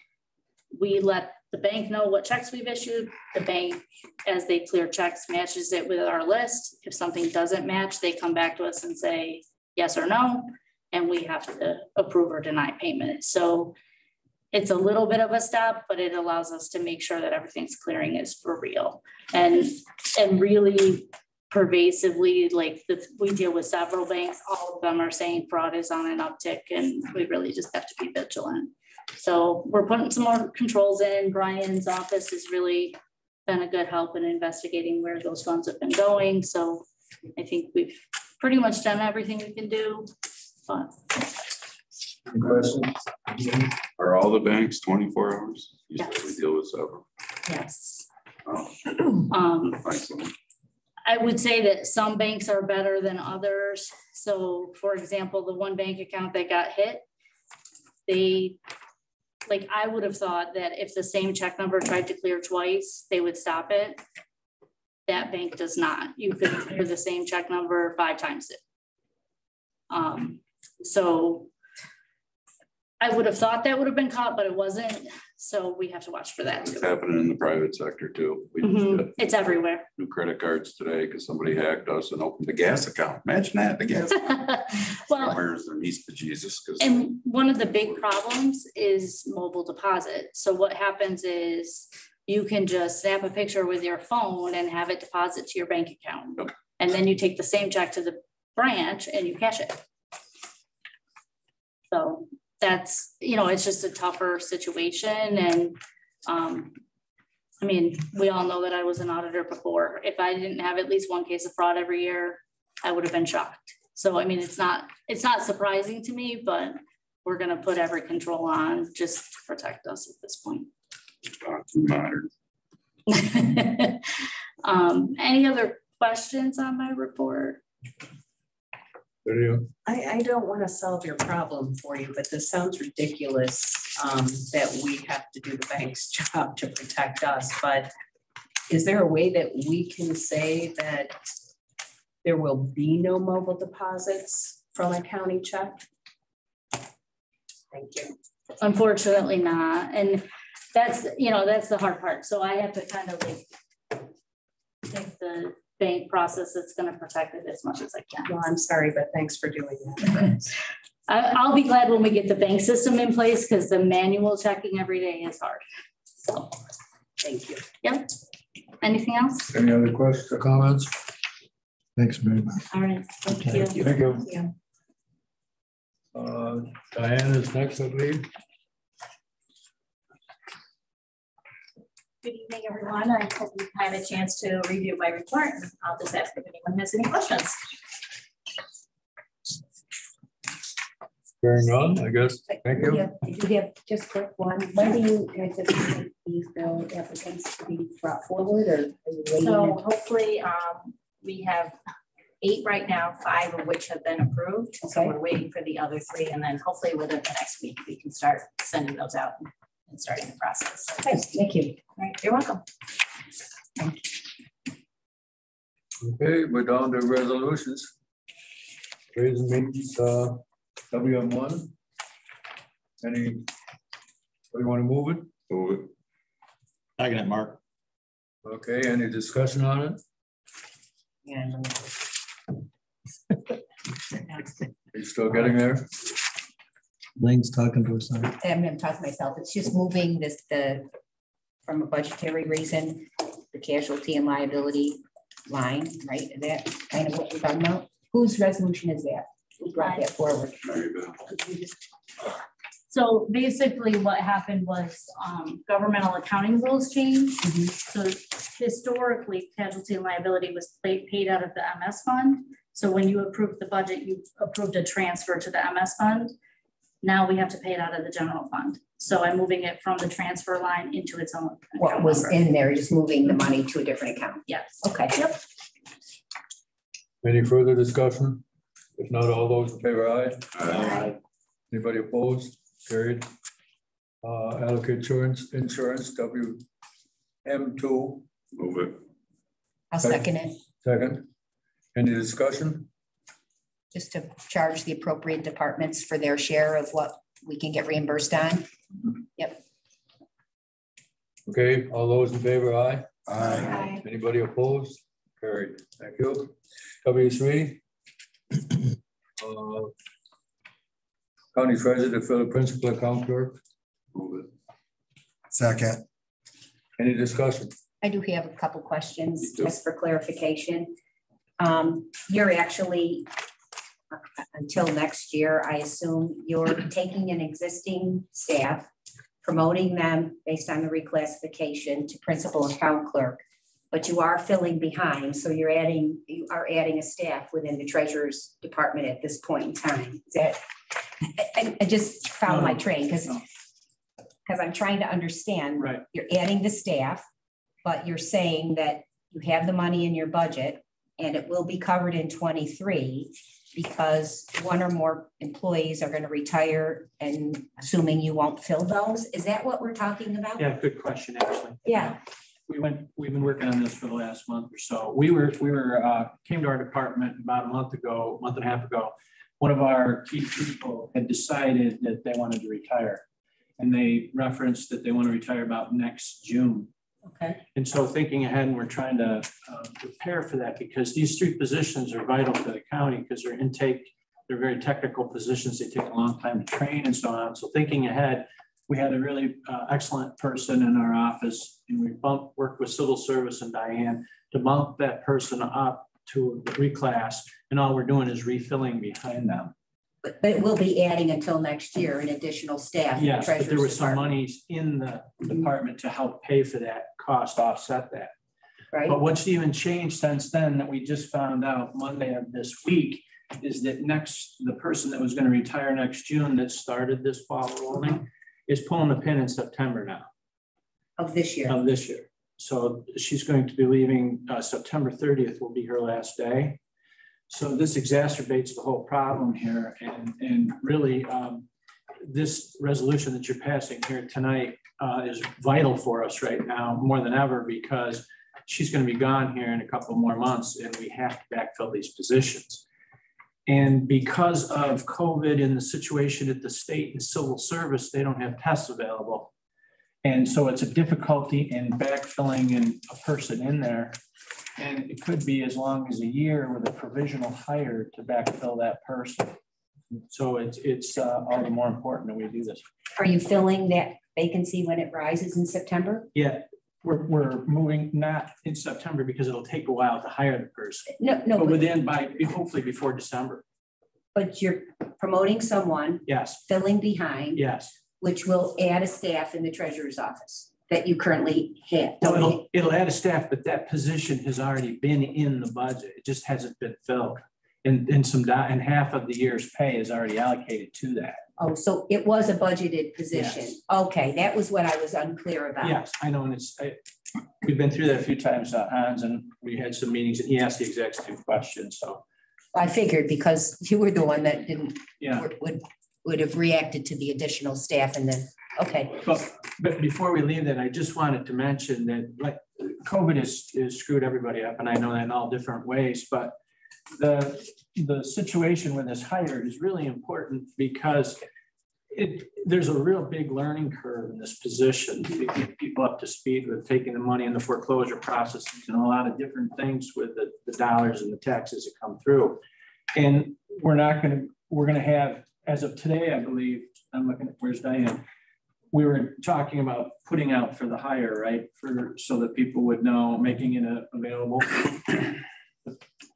we let the bank know what checks we've issued. The bank, as they clear checks, matches it with our list. If something doesn't match, they come back to us and say yes or no, and we have to approve or deny payment. So it's a little bit of a step, but it allows us to make sure that everything's clearing is for real. And, and really pervasively, like the, we deal with several banks, all of them are saying fraud is on an uptick and we really just have to be vigilant. So we're putting some more controls in. Brian's office has really been a good help in investigating where those funds have been going. So I think we've pretty much done everything we can do, but Questions? Are all the banks twenty-four hours? You said Yes. we deal with several. yes. Oh, *clears throat* Um, excellent. I would say that some banks are better than others. So for example, the one bank account that got hit, they, like, I would have thought that if the same check number tried to clear twice, they would stop it. That bank does not. You could clear the same check number five times it. Um, so I would have thought that would have been caught, but it wasn't. So we have to watch for that. It's happening in the private sector too. We just Mhm. got It's everywhere. new credit cards today because somebody hacked us and opened the gas account. Imagine that, the gas. *laughs* Well, Where's their niece to Jesus? And one of the big problems is mobile deposit. So what happens is you can just snap a picture with your phone and have it deposit to your bank account. And then you take the same check to the branch and you cash it. So that's, you know, it's just a tougher situation and, um, I mean, we all know that I was an auditor before. If I didn't have at least one case of fraud every year, I would have been shocked. So I mean, it's not, it's not surprising to me, but we're gonna put every control on just to protect us at this point. Not too modern. Um, any other questions on my report? Video. I, I don't want to solve your problem for you, but this sounds ridiculous um, that we have to do the bank's *laughs* job to protect us, but is there a way that we can say that there will be no mobile deposits from a county check? Thank you. Unfortunately not, and that's, you know, that's the hard part, so I have to kind of like take the bank process that's gonna protect it as much as I can. Well, I'm sorry, but thanks for doing that. *laughs* I, I'll be glad when we get the bank system in place, because the manual checking every day is hard, so. Thank you. Yep, anything else? Any other questions or comments? Thanks, Mary. All right, thank you. Thank you. Yeah. Uh, Diane is next, I believe. Good evening, everyone. I hope you've had a chance to review my report. and I'll just ask if anyone has any questions. Hearing none, I guess. Thank you. Yeah, Did you have just quick one? When do you anticipate these bill applicants to be brought forward or? are you waiting So until- hopefully, um, we have eight right now, five of which have been approved. Okay. So we're waiting for the other three, and then hopefully within the next week, we can start sending those out and starting the process. Thanks, thank you. All right, you're welcome. Okay, we're down to resolutions. Ways and Means, uh, WM one. Any, do you want to move it? Move it. Second it, Mark. Okay, any discussion on it? Yeah. Are you still getting there? Lane's talking to us. now. I'm gonna talk to myself. It's just moving this, the, from a budgetary reason, the casualty and liability line, right? Is that kind of what we're talking about? Whose resolution is that? Who brought that forward? So basically what happened was um, governmental accounting rules changed. So historically casualty and liability was paid paid out of the MS fund. So when you approved the budget, you approved a transfer to the MS fund. Now we have to pay it out of the general fund. So I'm moving it from the transfer line into its own. What was number. in there, just moving the money to a different account? Yes. Okay. Yep. Any further discussion? If not, all those in favor, aye? Aye. Anybody opposed? Carried. Uh, allocate insurance, insurance, W M two. Move it. I'll second it, Second. Any discussion? Just to charge the appropriate departments for their share of what we can get reimbursed on. Yep. Okay, all those in favor, aye? Aye. Anybody opposed? Carried. Thank you. W three. Uh, County treasurer to fill the principal account clerk. Move it. Second. Any discussion? I do have a couple questions, just for clarification. Um, you're actually, until next year, I assume you're taking an existing staff, promoting them based on the reclassification to principal account clerk. But you are filling behind, so you're adding, you are adding a staff within the treasurer's department at this point in time. Is that, I, I- just found my train, because, because I'm trying to understand. Right. You're adding the staff, but you're saying that you have the money in your budget and it will be covered in twenty-three because one or more employees are gonna retire and assuming you won't fill those, is that what we're talking about? Yeah, good question, actually. Yeah. We went, we've been working on this for the last month or so. We were, we were, uh, came to our department about a month ago, month and a half ago. One of our key people had decided that they wanted to retire. And they referenced that they want to retire about next June. Okay. And so thinking ahead, and we're trying to uh, prepare for that because these three positions are vital to the county because they're intake, they're very technical positions. They take a long time to train and so on. So thinking ahead, we had a really uh, excellent person in our office and we bumped, worked with civil service and Diane to bump that person up to reclass. And all we're doing is refilling behind them. But, but it will be adding until next year an additional staff. Yes, but there was some monies in the department to help pay for that cost, offset that. Right? But what's even changed since then that we just found out Monday of this week is that next, the person that was gonna retire next June that started this fall rolling is pulling the pin in September now Of this year. of this year. So she's going to be leaving, uh, September thirtieth will be her last day. So this exacerbates the whole problem here and, and really, um, this resolution that you're passing here tonight, uh, is vital for us right now, more than ever, because she's gonna be gone here in a couple more months and we have to backfill these positions. And because of COVID and the situation at the state and civil service, they don't have tests available. And so it's a difficulty in backfilling in a person in there. And it could be as long as a year with a provisional hire to backfill that person. So it's, it's uh, all the more important that we do this. Are you filling that vacancy when it rises in September? Yeah, we're, we're moving not in September because it'll take a while to hire the person. No, no, But but- within by, hopefully before December. but you're promoting someone, Yes, filling behind. yes. which will add a staff in the treasurer's office that you currently have. So it'll, it'll add a staff, but that position has already been in the budget. It just hasn't been filled. And, and some, and half of the year's pay is already allocated to that. Oh, so it was a budgeted position. Yes. Okay, that was what I was unclear about. Yes, I know, and it's, I, we've been through that a few times, uh, Hans, and we had some meetings, and he asked the exact same question, so, I figured because you were the one that didn't, yeah. would- would, would have reacted to the additional staff and then, okay. But, but before we leave that, I just wanted to mention that, like, COVID has, screwed everybody up, and I know that in all different ways, but the, the situation with this hire is really important because it, there's a real big learning curve in this position to get people up to speed with taking the money and the foreclosure processes and a lot of different things with the, the dollars and the taxes that come through. And we're not gonna, we're gonna have, as of today, I believe, I'm looking at, where's Diane? We were talking about putting out for the hire, right? For, so that people would know, making it uh, available.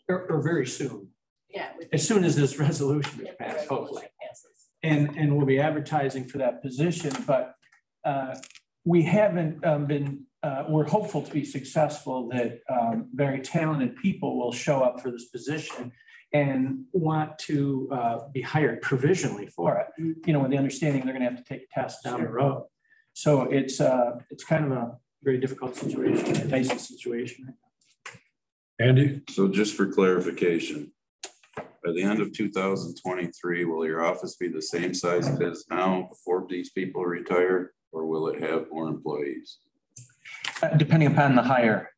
Or, or very soon. Yeah. as soon as this resolution is passed, hopefully. And, and we'll be advertising for that position, but uh, we haven't um, been, uh, we're hopeful to be successful that um, very talented people will show up for this position and want to uh, be hired provisionally for it, you know, with the understanding they're gonna have to take a test down the road. So it's, uh, it's kind of a very difficult situation, a dicey situation. Andy? So just for clarification, by the end of two thousand twenty-three, will your office be the same size it is now before these people retire? Or will it have more employees? Uh, Depending upon the hire.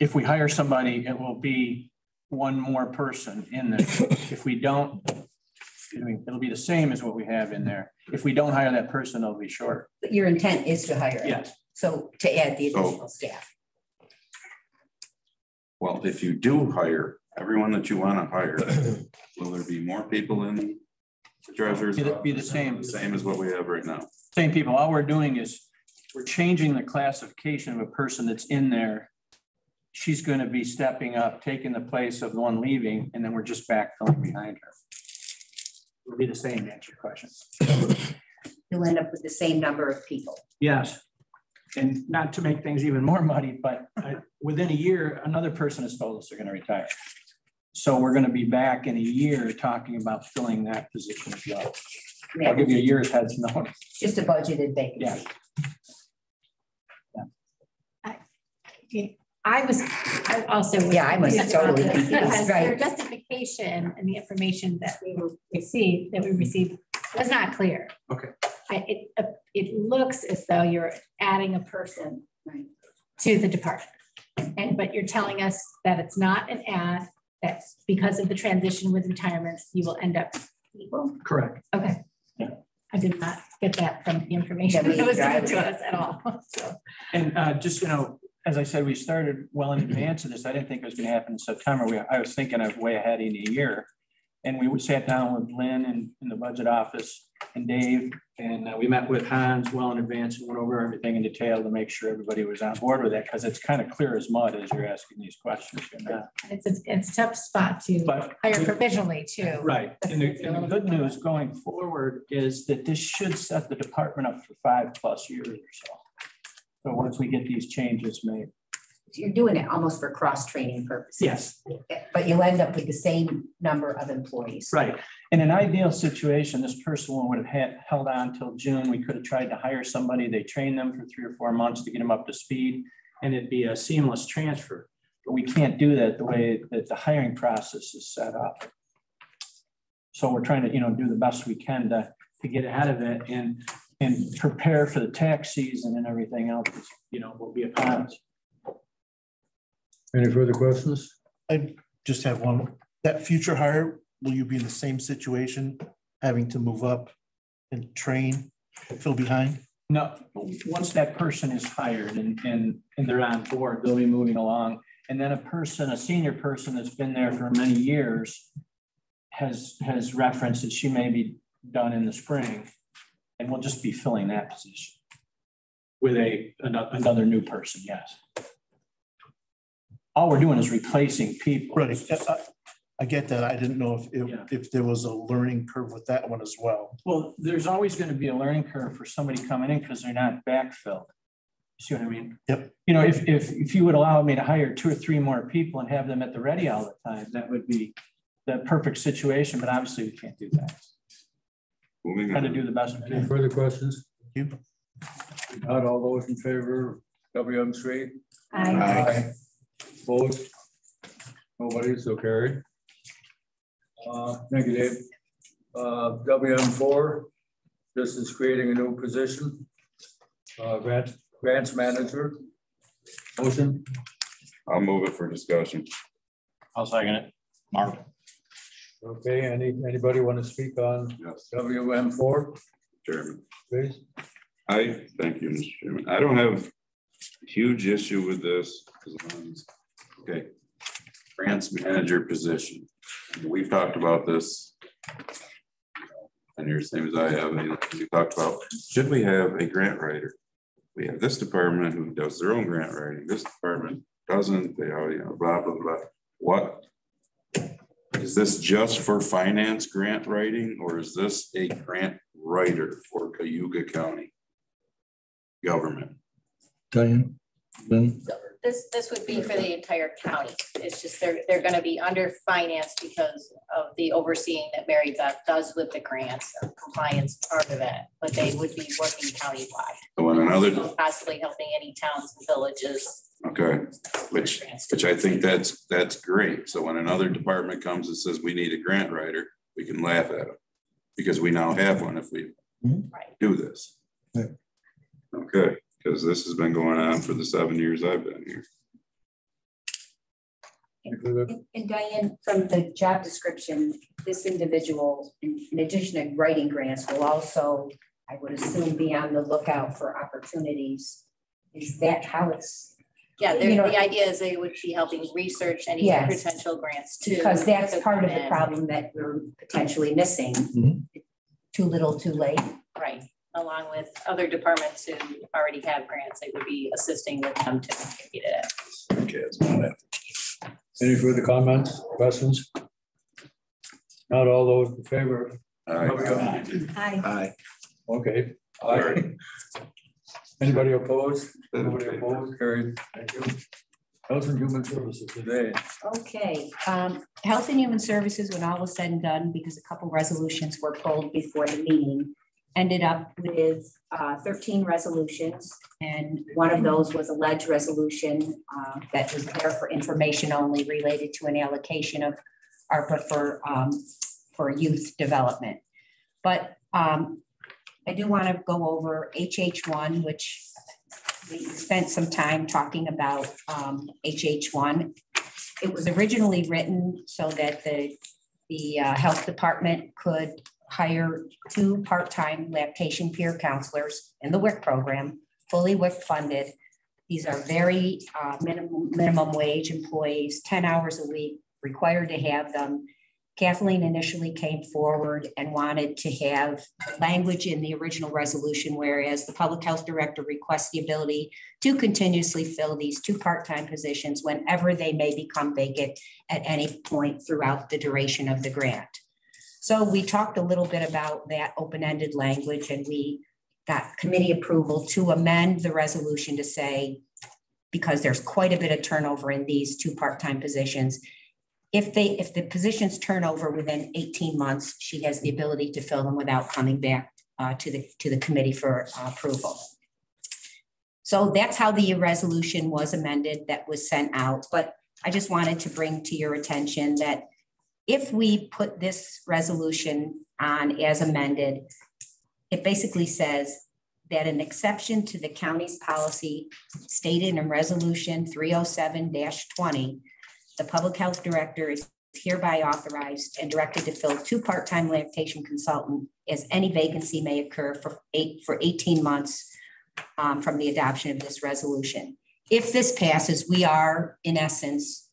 If we hire somebody, it will be one more person in there. *coughs* If we don't, I mean, it'll be the same as what we have in there. If we don't hire that person, it'll be short. But Your intent is to hire. Yes. So to add the So- additional staff. Well, if you do hire everyone that you want to hire, *coughs* will there be more people in the treasurer's? Be the- be the office? same. Same as what we have right now. Same people, all we're doing is, we're changing the classification of a person that's in there. She's gonna be stepping up, taking the place of the one leaving, and then we're just backfilling behind her. It'll be the same, to answer your question. You'll end up with the same number of people. Yes. And not to make things even more muddy, but uh, within a year, another person has told us they're gonna retire. So we're gonna be back in a year talking about filling that position as well. I'll give you a year's heads *laughs* notice. Just a budgeted vacancy. Yeah. I was, I also. was Yeah, I was confused about totally this confused, Because right. their justification and the information that we received, that we received was not clear. Okay. I, it, uh, it looks as though you're adding a person to the department. And, but you're telling us that it's not an ad, that because of the transition with retirements, you will end up equal? Correct. Okay. Yeah. I did not get that from the information Yeah, me that was either. given to us at all, *laughs* so. And uh, just, you know, as I said, we started well in *clears throat* advance of this. I didn't think it was gonna happen in September. We, I was thinking of way ahead in a year. And we sat down with Lynn and in the budget office and Dave, and uh, we met with Hans well in advance and went over everything in detail to make sure everybody was on board with that, because it's kind of clear as mud as you're asking these questions. you know. It's a, it's a tough spot to But- hire provisionally too. Right, *laughs* and the, and the good news going forward is that this should set the department up for five plus years or so. So once we get these changes made. You're doing it almost for cross-training purposes. Yes. But you'll end up with the same number of employees. Right. In an ideal situation, this person would have had, held on till June. We could have tried to hire somebody. They train them for three or four months to get them up to speed. And it'd be a seamless transfer. But we can't do that the way that the hiring process is set up. So we're trying to, you know, do the best we can to, to get ahead of it and, and prepare for the tax season and everything else, you know, will be upon us. Any further questions? I just have one. That future hire, will you be in the same situation, having to move up and train, fill behind? No, once that person is hired and, and, and they're on board, they'll be moving along. And then a person, a senior person that's been there for many years has, has referenced that she may be done in the spring. And we'll just be filling that position with a, another new person, yes. All we're doing is replacing people. Right, I- I get that. I didn't know if, if, if there was a learning curve with that one as well. Well, there's always going to be a learning curve for somebody coming in because they're not backfilled. See what I mean? Yep. You know, if, if, if you would allow me to hire two or three more people and have them at the ready all the time, that would be the perfect situation, but obviously we can't do that. Moving Trying to do the best we Any can. further questions? Thank you. Not all those in favor, WM three? Aye. Aye. Opposed? Nobody, so carried. Uh, negative. Uh, WM four, this is creating a new position. Uh, grants, grants manager. Motion, I'll move it for discussion. I'll second it. Mark. Okay, any, anybody want to speak on Yes, WM four, Chairman. please? I, thank you, Mr. Chairman. I don't have a huge issue with this. as long as- Okay. Grants manager position. We've talked about this. And you're the same as I have, and we talked about, should we have a grant writer? We have this department who does their own grant writing, this department doesn't, they are, you know, blah, blah, blah. What? Is this just for finance grant writing or is this a grant writer for Cayuga County? Government? Diane? Lynn? This, this would be for the entire county. It's just they're, they're gonna be under finance because of the overseeing that Mary Beth does with the grants, the compliance part of it, but they would be working countywide. So in another, Possibly helping any towns and villages. okay, which, which I think that's, that's great. So when another department comes and says we need a grant writer, we can laugh at them. Because we now have one if we mm-hmm. do this. Yeah. Okay, because this has been going on for the seven years I've been here. And and Diane, from the job description, this individual, in in addition to writing grants, will also, I would assume, be on the lookout for opportunities. Is that how it's? Yeah, You the, know- the idea is they would be helping research any Yes. potential grants too. Because that's to part of come the problem that we're potentially missing. Mhm. Too little, too late. Right, along with other departments who already have grants, they would be assisting with them to get it. Okay, it's not that. Any further comments, questions? Not all those in favor? Aye. Hi. Aye. Okay. Aye. Anybody opposed? Nobody opposed, carried. Thank you. Health and Human Services today. Okay, um, Health and Human Services, when all was said and done, because a couple resolutions were pulled before the meeting, ended up with uh, thirteen resolutions, and one of those was a ledge resolution uh, that was there for information only related to an allocation of ARPA for, um, for youth development. But um, I do want to go over HH one, which we spent some time talking about um, HH one. It was originally written so that the, the uh, health department could hire two part-time lactation peer counselors in the WIC program, fully WIC funded. These are very uh, minimum, minimum wage employees, ten hours a week, required to have them. Kathleen initially came forward and wanted to have language in the original resolution, whereas the public health director requests the ability to continuously fill these two part-time positions whenever they may become vacant at any point throughout the duration of the grant. So we talked a little bit about that open-ended language and we got committee approval to amend the resolution to say, because there's quite a bit of turnover in these two part-time positions, if they, if the positions turn over within 18 months, she has the ability to fill them without coming back uh, to the, to the committee for uh, approval. So that's how the resolution was amended that was sent out. But I just wanted to bring to your attention that if we put this resolution on as amended, it basically says that an exception to the county's policy stated in resolution 307-20, the public health director is hereby authorized and directed to fill two part-time lactation consultant as any vacancy may occur for eight, for eighteen months um, from the adoption of this resolution. If this passes, we are in essence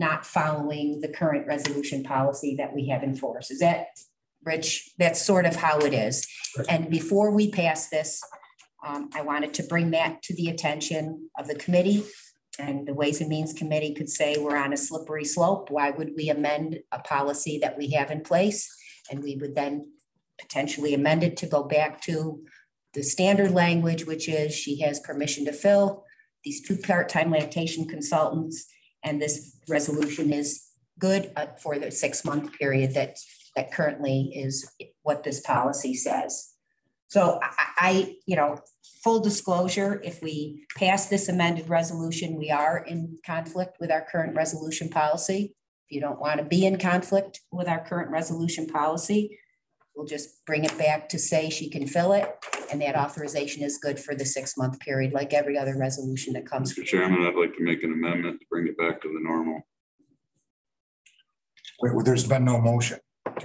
not following the current resolution policy that we have in force. Is that, Rich? That's sort of how it is. And before we pass this, um, I wanted to bring that to the attention of the committee. And the Ways and Means Committee could say we're on a slippery slope. Why would we amend a policy that we have in place? And we would then potentially amend it to go back to the standard language, which is she has permission to fill these two part-time lactation consultants. And this resolution is good uh, for the six-month period that, that currently is what this policy says. So I, I, you know, full disclosure, if we pass this amended resolution, we are in conflict with our current resolution policy. If you don't want to be in conflict with our current resolution policy, we'll just bring it back to say she can fill it. And that authorization is good for the six-month period, like every other resolution that comes. Mr. Chairman, I'd like to make an amendment to bring it back to the normal. Wait, well, there's been no motion.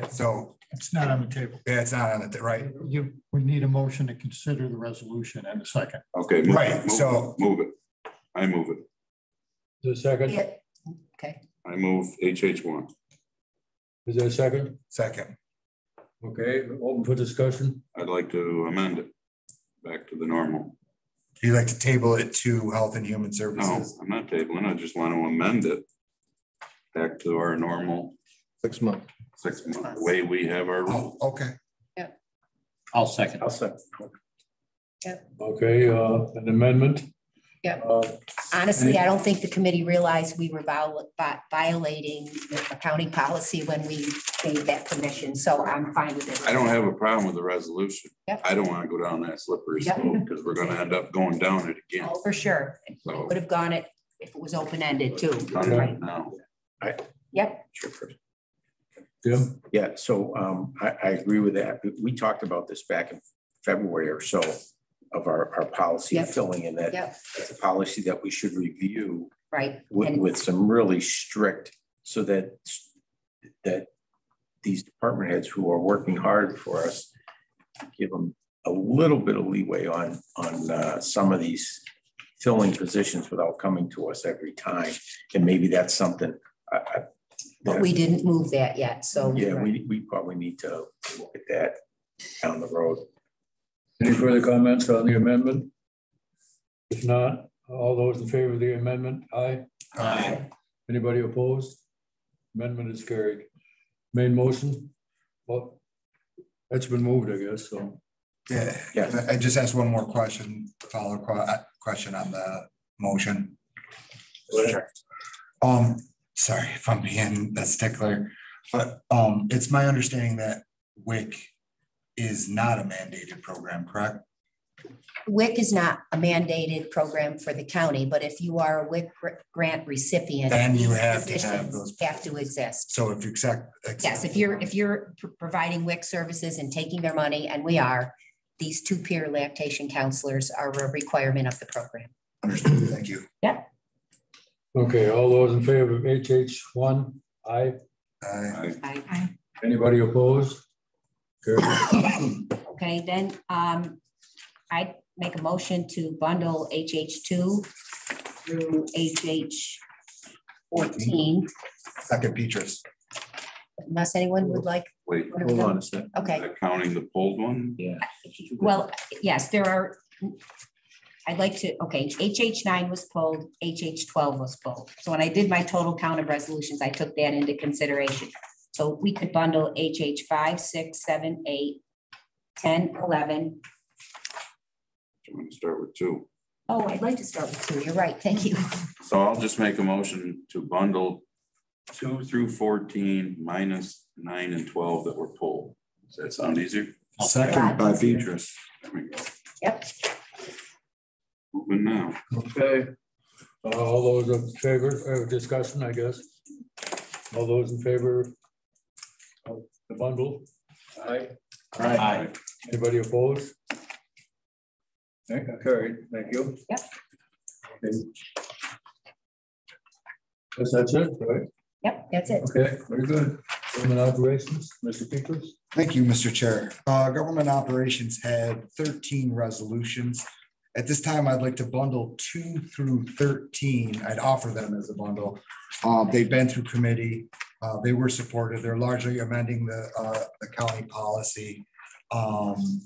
So. It's not on the table. Yeah, it's not on the, right? You would need a motion to consider the resolution and a second. Okay. move it, Right, move it, so- Move it. I move it. The second, Yeah, Okay, I move HH one. is there a second? Second. Okay, open for discussion. I'd like to amend it back to the normal. Do you like to table it to Health and Human Services? No, Services? I'm not tabling. I just want to amend it back to our normal Six months. Six months, the way we have our rules. Okay. Yeah. I'll second. I'll second. Okay, uh, an amendment? Yep. Uh, Honestly, I don't think the committee realized we were viol- violating the accounting policy when we gave that permission, so I'm fine with it. I don't have a problem with the resolution. Yep. I don't want to go down that slippery Yep. slope because we're gonna end up going down it again. Oh, For sure. So. Would have gone it if it was open-ended too. Done right now. Yep. Jim? Yeah, so um, I, I agree with that. We- We talked about this back in February or so of our, our policy Yep. filling in that. Yep. It's a policy that we should review Right. with, And- with some really strict, so that, that these department heads who are working hard for us, give them a little bit of leeway on, on uh, some of these filling positions without coming to us every time. And maybe that's something, I, I. But we didn't move that yet, so. Yeah, we, we probably need to look at that down the road. Any further comments on the amendment? If not, all those in favor of the amendment, aye? Aye. Anybody opposed? Amendment is carried. Main motion? Well, that's been moved, I guess, so. Yeah, Yeah. I I just asked one more question, follow-up question on the motion. Sure. Um, sorry if I'm being a stickler, but um, it's my understanding that WIC is not a mandated program, correct? WIC is not a mandated program for the county, but if you are a WIC grant recipient. Then you have to have those- Have to exist. So if you accept. Yes, if you're, if you're pr- providing WIC services and taking their money, and we are, these two peer lactation counselors are a requirement of the program. Understood, thank you. Yeah. Okay, all those in favor of HH one, Aye. aye? Aye. Anybody opposed? Carried. Okay, then, um, I make a motion to bundle HH two through HH fourteen, Second, Petrus. unless anyone would like. Wait, one of them. second. Okay. Counting the pulled one? Yeah. Well, yes, there are, I'd like to, okay, HH nine was pulled, HH twelve was pulled. So when I did my total count of resolutions, I took that into consideration. So we could bundle HH five, six, seven, eight, 10, 11. I'm gonna start with two. Oh, I'd like to start with two. You're right. Thank you. So I'll just make a motion to bundle two through fourteen minus nine and twelve that were pulled. Does that sound easier? Second by Beatrice. There we go. Yep. Moving now. Okay. Uh, All those in favor, uh, discussion, I guess. All those in favor of the bundle? Aye. Aye. Anybody opposed? Okay, carried, thank you. Yep. Okay. Guess that's it, right? Yep, that's it. Okay, very good. Government operations, Mr. Peters? Thank you, Mr. Chair. Uh, government operations had thirteen resolutions. At this time, I'd like to bundle two through thirteen. I'd offer them as a bundle. Uh, they've been through committee. Uh, they were supported. They're largely amending the, uh, the county policy. Um,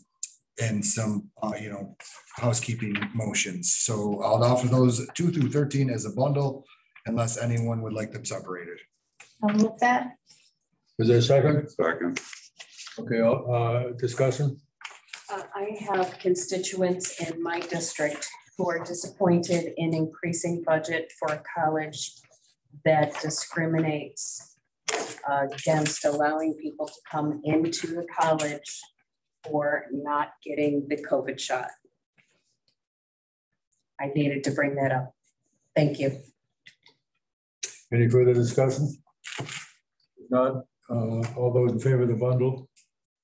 and some, uh, you know, housekeeping motions. So I'll offer those two through thirteen as a bundle unless anyone would like them separated. I'll move that. Is there a second? Second. Okay, uh, discussion? Uh, I have constituents in my district who are disappointed in increasing budget for a college that discriminates uh, against allowing people to come into the college for not getting the COVID shot. I needed to bring that up. Thank you. Any further discussion? If Not, uh, all those in favor of the bundle?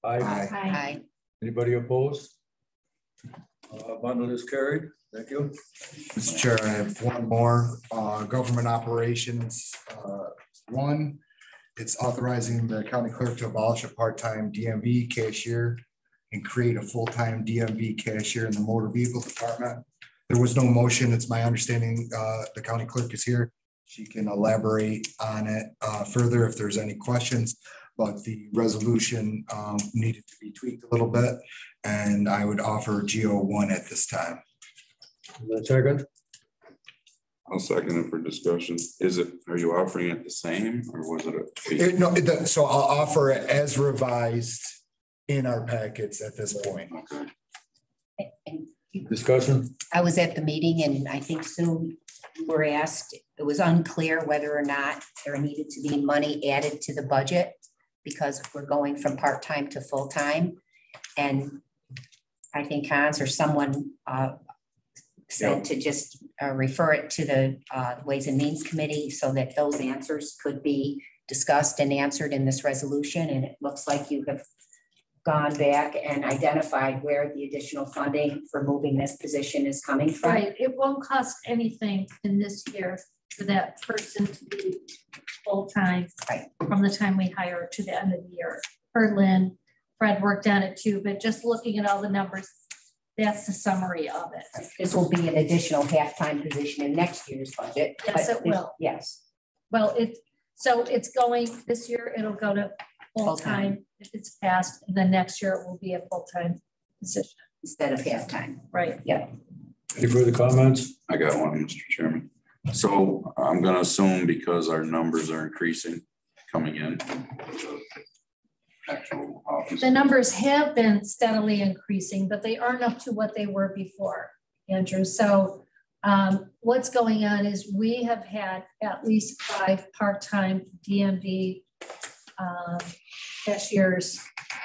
Aye. Aye. Anybody opposed? Uh, bundle is carried, thank you. Mr. Chair, I have one more, uh, government operations, uh, one. It's authorizing the county clerk to abolish a part-time DMV cashier and create a full-time DMV cashier in the motor vehicle department. There was no motion. It's my understanding, uh, the county clerk is here. She can elaborate on it, uh, further if there's any questions. But the resolution, um, needed to be tweaked a little bit, and I would offer GO one at this time. Second? I'll second it for discussion. Is it, are you offering it the same or was it a? It- No, it- so I'll offer it as revised in our packets at this point. Discussion? I was at the meeting and I think Sue, you were asked, it was unclear whether or not there needed to be money added to the budget because we're going from part-time to full-time. And I think Hans or someone uh, said to just uh, refer it to the uh, Ways and Means Committee so that those answers could be discussed and answered in this resolution. And it looks like you have gone back and identified where the additional funding for moving this position is coming from. Right, it won't cost anything in this year for that person to be full-time. Right. From the time we hire to the end of the year. Lynn, Fred worked on it too, but just looking at all the numbers, that's the summary of it. This will be an additional half-time position in next year's budget. Yes, it will. Yes, Well, it, so it's going, this year it'll go to full-time if it's passed, and then next year it will be a full-time position. instead of half-time. Right. Yeah. Any further comments? I got one, Mr. Chairman. So I'm gonna assume because our numbers are increasing coming in. Actual. The numbers have been steadily increasing, but they aren't up to what they were before, Andrew. So um, what's going on is we have had at least five part-time DMV um, cashiers,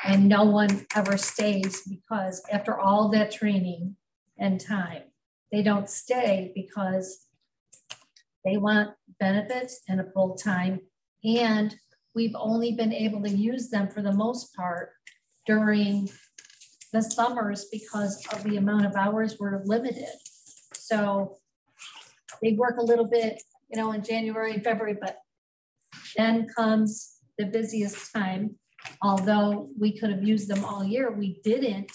and no one ever stays because after all that training and time, they don't stay because they want benefits and a full-time and we've only been able to use them for the most part during the summers because of the amount of hours we're limited. So they work a little bit, you know, in January and February, but then comes the busiest time. Although we could have used them all year, we didn't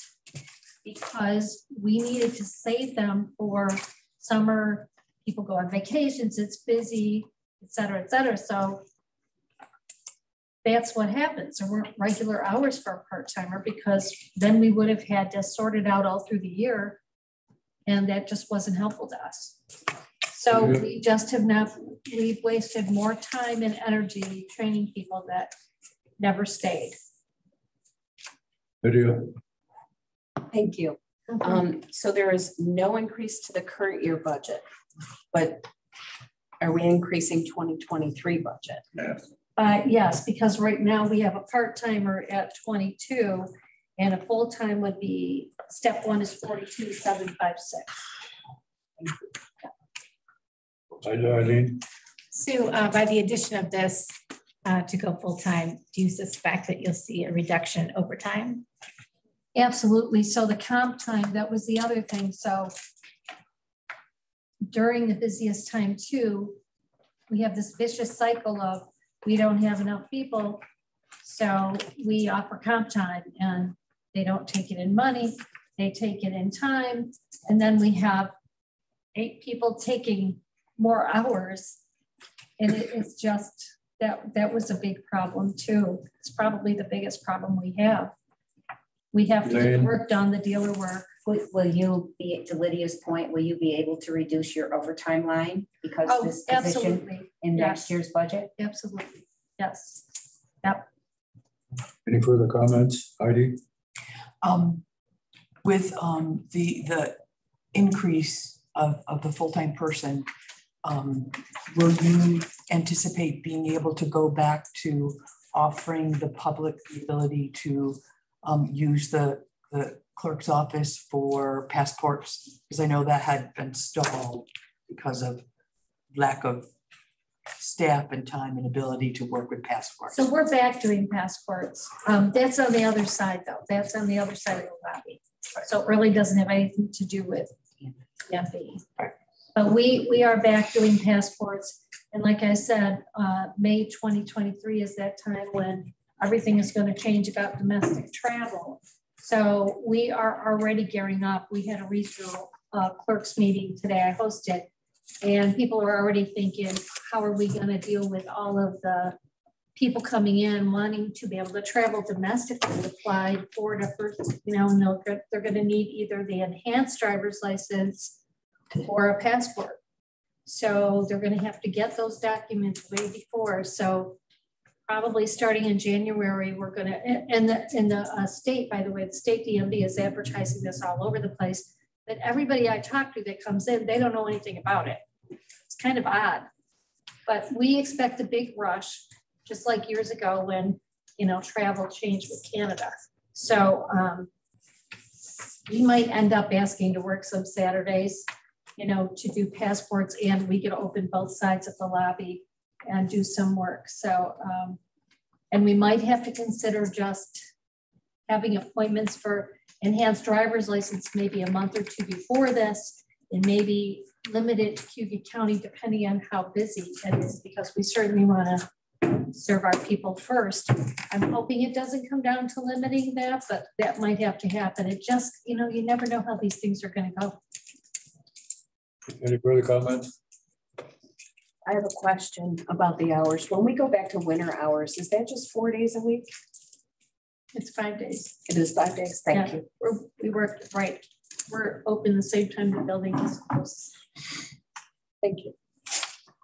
because we needed to save them for summer. People go on vacations, it's busy, et cetera, et cetera. So that's what happens. There weren't regular hours for a part-timer because then we would have had to sort it out all through the year. And that just wasn't helpful to us. So we just have not, we've wasted more time and energy training people that never stayed. Video. Thank you. Um, so there is no increase to the current year budget, but are we increasing twenty twenty-three budget? Yes. Uh, yes, because right now we have a part-timer at twenty-two and a full-time would be, step one is forty-two, seven, five, six. Eileen? Sue, uh, by the addition of this, uh, to go full-time, do you suspect that you'll see a reduction over time? Absolutely. So the comp time, that was the other thing. So during the busiest time too, we have this vicious cycle of, we don't have enough people. So we offer comp time and they don't take it in money, they take it in time. And then we have eight people taking more hours. And it- it's just, that, that was a big problem too. It's probably the biggest problem we have. We have to get work done, the dealer work. Will, will you be, to Lydia's point, will you be able to reduce your overtime line because Oh, this position absolutely. in next year's budget? Absolutely, yes. Yep. Any further comments? Heidi? Um, with, um, the, the increase of, of the full-time person, um, will you anticipate being able to go back to offering the public the ability to, um, use the, the clerk's office for passports? Because I know that had been stalled because of lack of staff and time and ability to work with passports. So we're back doing passports. Um, that's on the other side though. That's on the other side of the lobby. So it really doesn't have anything to do with DMV. But we, we are back doing passports. And like I said, uh, May twenty twenty-three is that time when everything is going to change about domestic travel. So we are already gearing up. We had a regional uh, clerks meeting today. I hosted. And people are already thinking, how are we going to deal with all of the people coming in wanting to be able to travel domestically, apply for the first, you know, they'll, they're going to need either the enhanced driver's license or a passport. So they're gonna have to get those documents way before, so probably starting in January, we're gonna, and and the, in the uh, state, by the way, the state DMV is advertising this all over the place. That everybody I talk to that comes in, they don't know anything about it. It's kind of odd. But we expect a big rush, just like years ago when, you know, travel changed with Canada. So um, we might end up asking to work some Saturdays, you know, to do passports and we could open both sides of the lobby and do some work. So, um, and we might have to consider just having appointments for enhanced driver's license maybe a month or two before this and maybe limit it to Cayuga County depending on how busy it is because we certainly want to serve our people first. I'm hoping it doesn't come down to limiting that, but that might have to happen. It just, you know, you never know how these things are going to go. Any further comments? I have a question about the hours. When we go back to winter hours, is that just four days a week? It's five days. It is five days. Thank Yeah, you. We're, we work, right. We're open the same time the building is closed. Thank you.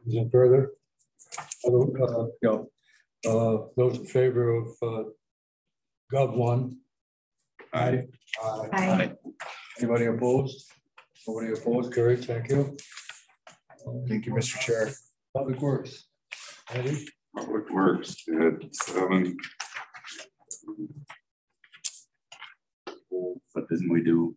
Is there further? Other, uh, you know, uh, those in favor of, uh, Gov one? Aye. Aye. Anybody opposed? Nobody opposed, carried, thank you. Thank you, Mr. Chair. Public Works. Eddie? Public Works, at seven. But didn't we do?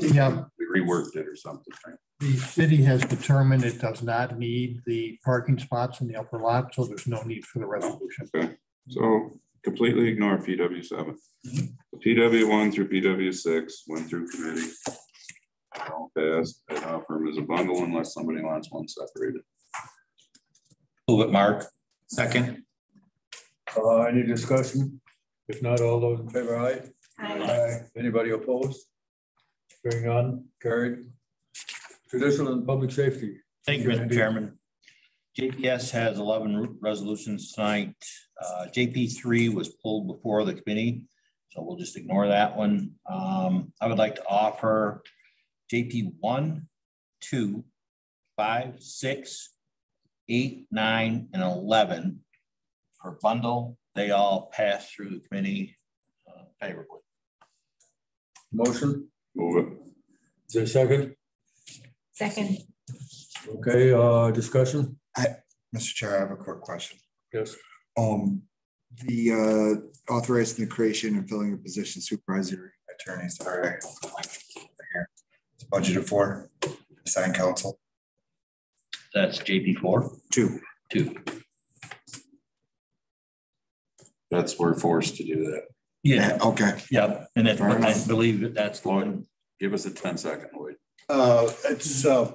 Yeah. We reworked it or something, right? The city has determined it does not need the parking spots in the upper lot, so there's no need for the resolution. Okay, so completely ignore PW seven. PW one through PW six went through committee. All passed, I'd offer them as a bundle unless somebody wants one separated. Move it, Mark. Second. Uh, any discussion? If not, all those in favor, aye? Aye. Anybody opposed? Hearing none, carried. Judicial and public safety. Thank you, Mr. Chairman. JPS has eleven resolutions tonight. Uh, JP three was pulled before the committee, so we'll just ignore that one. Um, I would like to offer JP one, two, five, six, eight, nine, and eleven per bundle. They all pass through the committee uh, favorably. Motion, Move it. is there a second? Second. Okay, uh, discussion? Mr. Chair, I have a quick question. Yes. Um, the uh, authorizing the creation and filling of position supervisory attorneys. sorry. right here. It's budgeted for, sign council. That's JP four? Two. Two. That's, we're forced to do that. Yeah, Okay. yep. And if, Fair I enough. believe that that's the one. Give us a 10 second, Lloyd. Uh, it's, uh,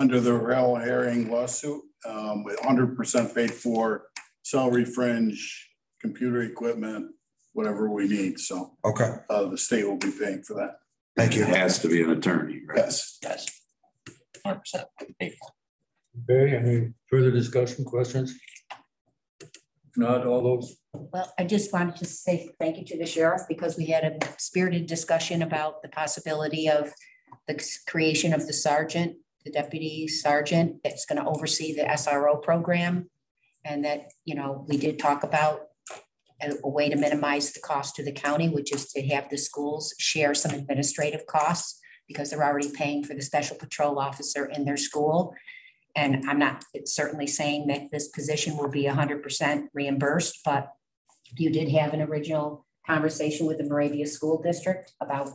under the Hurrell-Harring lawsuit, um, with hundred percent paid for salary fringe, computer equipment, whatever we need, so. Okay. Uh, the state will be paying for that. Thank you. It has to be an attorney, right? Yes. Yes. Hundred percent. Okay, any further discussion, questions? If not, all those, Well, I just wanted to say thank you to the sheriff because we had a spirited discussion about the possibility of the creation of the sergeant, the deputy sergeant that's going to oversee the SRO program. And that, you know, we did talk about a, a way to minimize the cost to the county, which is to have the schools share some administrative costs because they're already paying for the special patrol officer in their school. And I'm not certainly saying that this position will be hundred percent reimbursed, but you did have an original conversation with the Moravia School District about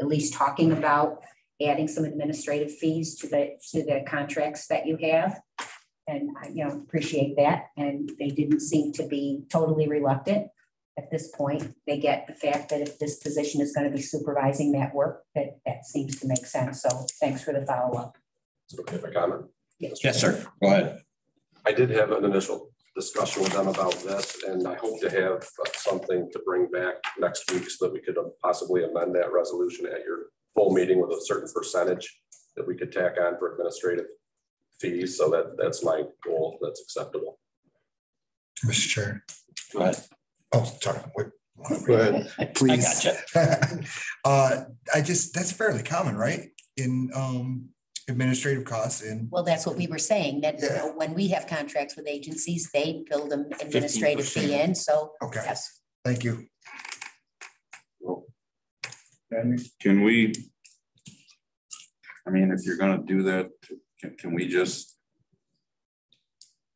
at least talking about adding some administrative fees to the, to the contracts that you have. And I, you know, appreciate that. And they didn't seem to be totally reluctant at this point. They get the fact that if this position is going to be supervising that work, that, that seems to make sense. So thanks for the follow-up. Is it okay if I comment? Yes, sir. Go ahead. I did have an initial discussion with them about this, and I hope to have uh, something to bring back next week so that we could uh, possibly amend that resolution at your full meeting with a certain percentage that we could tack on for administrative fees. So that, that's my goal. That's acceptable. Mr. Chair. Go ahead. Oh, sorry. wait. Go ahead. Please. I gotcha. *laughs* Uh, I just, that's fairly common, right? in um administrative costs in, Well, that's what we were saying, that you know, when we have contracts with agencies, they build them administrative fee in, so. Okay. Yes. thank you. Can we? I mean, if you're gonna do that, can, can we just?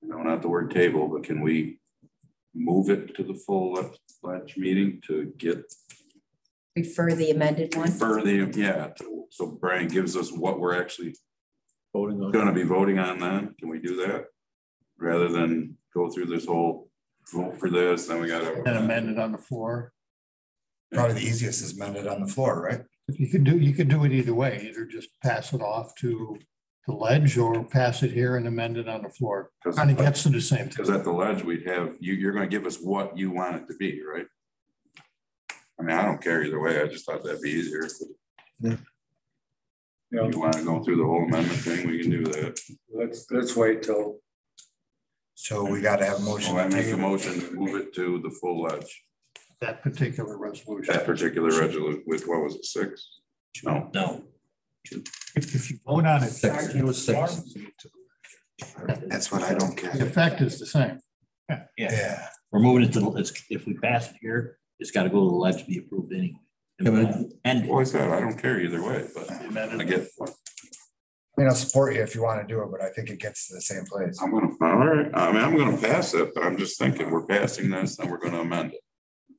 No, not the word table, but can we move it to the full le- ledge meeting to get Refer the amended one. Refer the, yeah, to- so Brian gives us what we're actually Voting on. gonna be voting on then? Can we do that? Rather than go through this whole vote for this, then we gotta. And amend it on the floor. Probably the easiest is amended on the floor, right? You could do, you could do it either way, either just pass it off to the ledge or pass it here and amend it on the floor. Kind of gets to the same. thing. Because at the ledge, we'd have, you, you're gonna give us what you want it to be, right? I mean, I don't care either way. I just thought that'd be easier. Yeah. If you wanna go through the whole amendment thing, we can do that. Let's, let's wait till. So we gotta have a motion. So I make a motion to move it to the full ledge, That particular resolution. that particular resolution with, what was it, six? No, No, If, if you vote on it. It was six. That's what I don't care. The get. effect is the same. yeah, Yeah, we're moving it to, the- it's, if we pass it here, it's gotta go to the ledge to be approved anyway. Yeah, but- And well, I said, I don't care either way, but I get, I mean, I'll support you if you want to do it, but I think it gets to the same place. I'm gonna, all right, I mean, I'm gonna pass it, but I'm just thinking, we're passing this, and we're gonna amend it.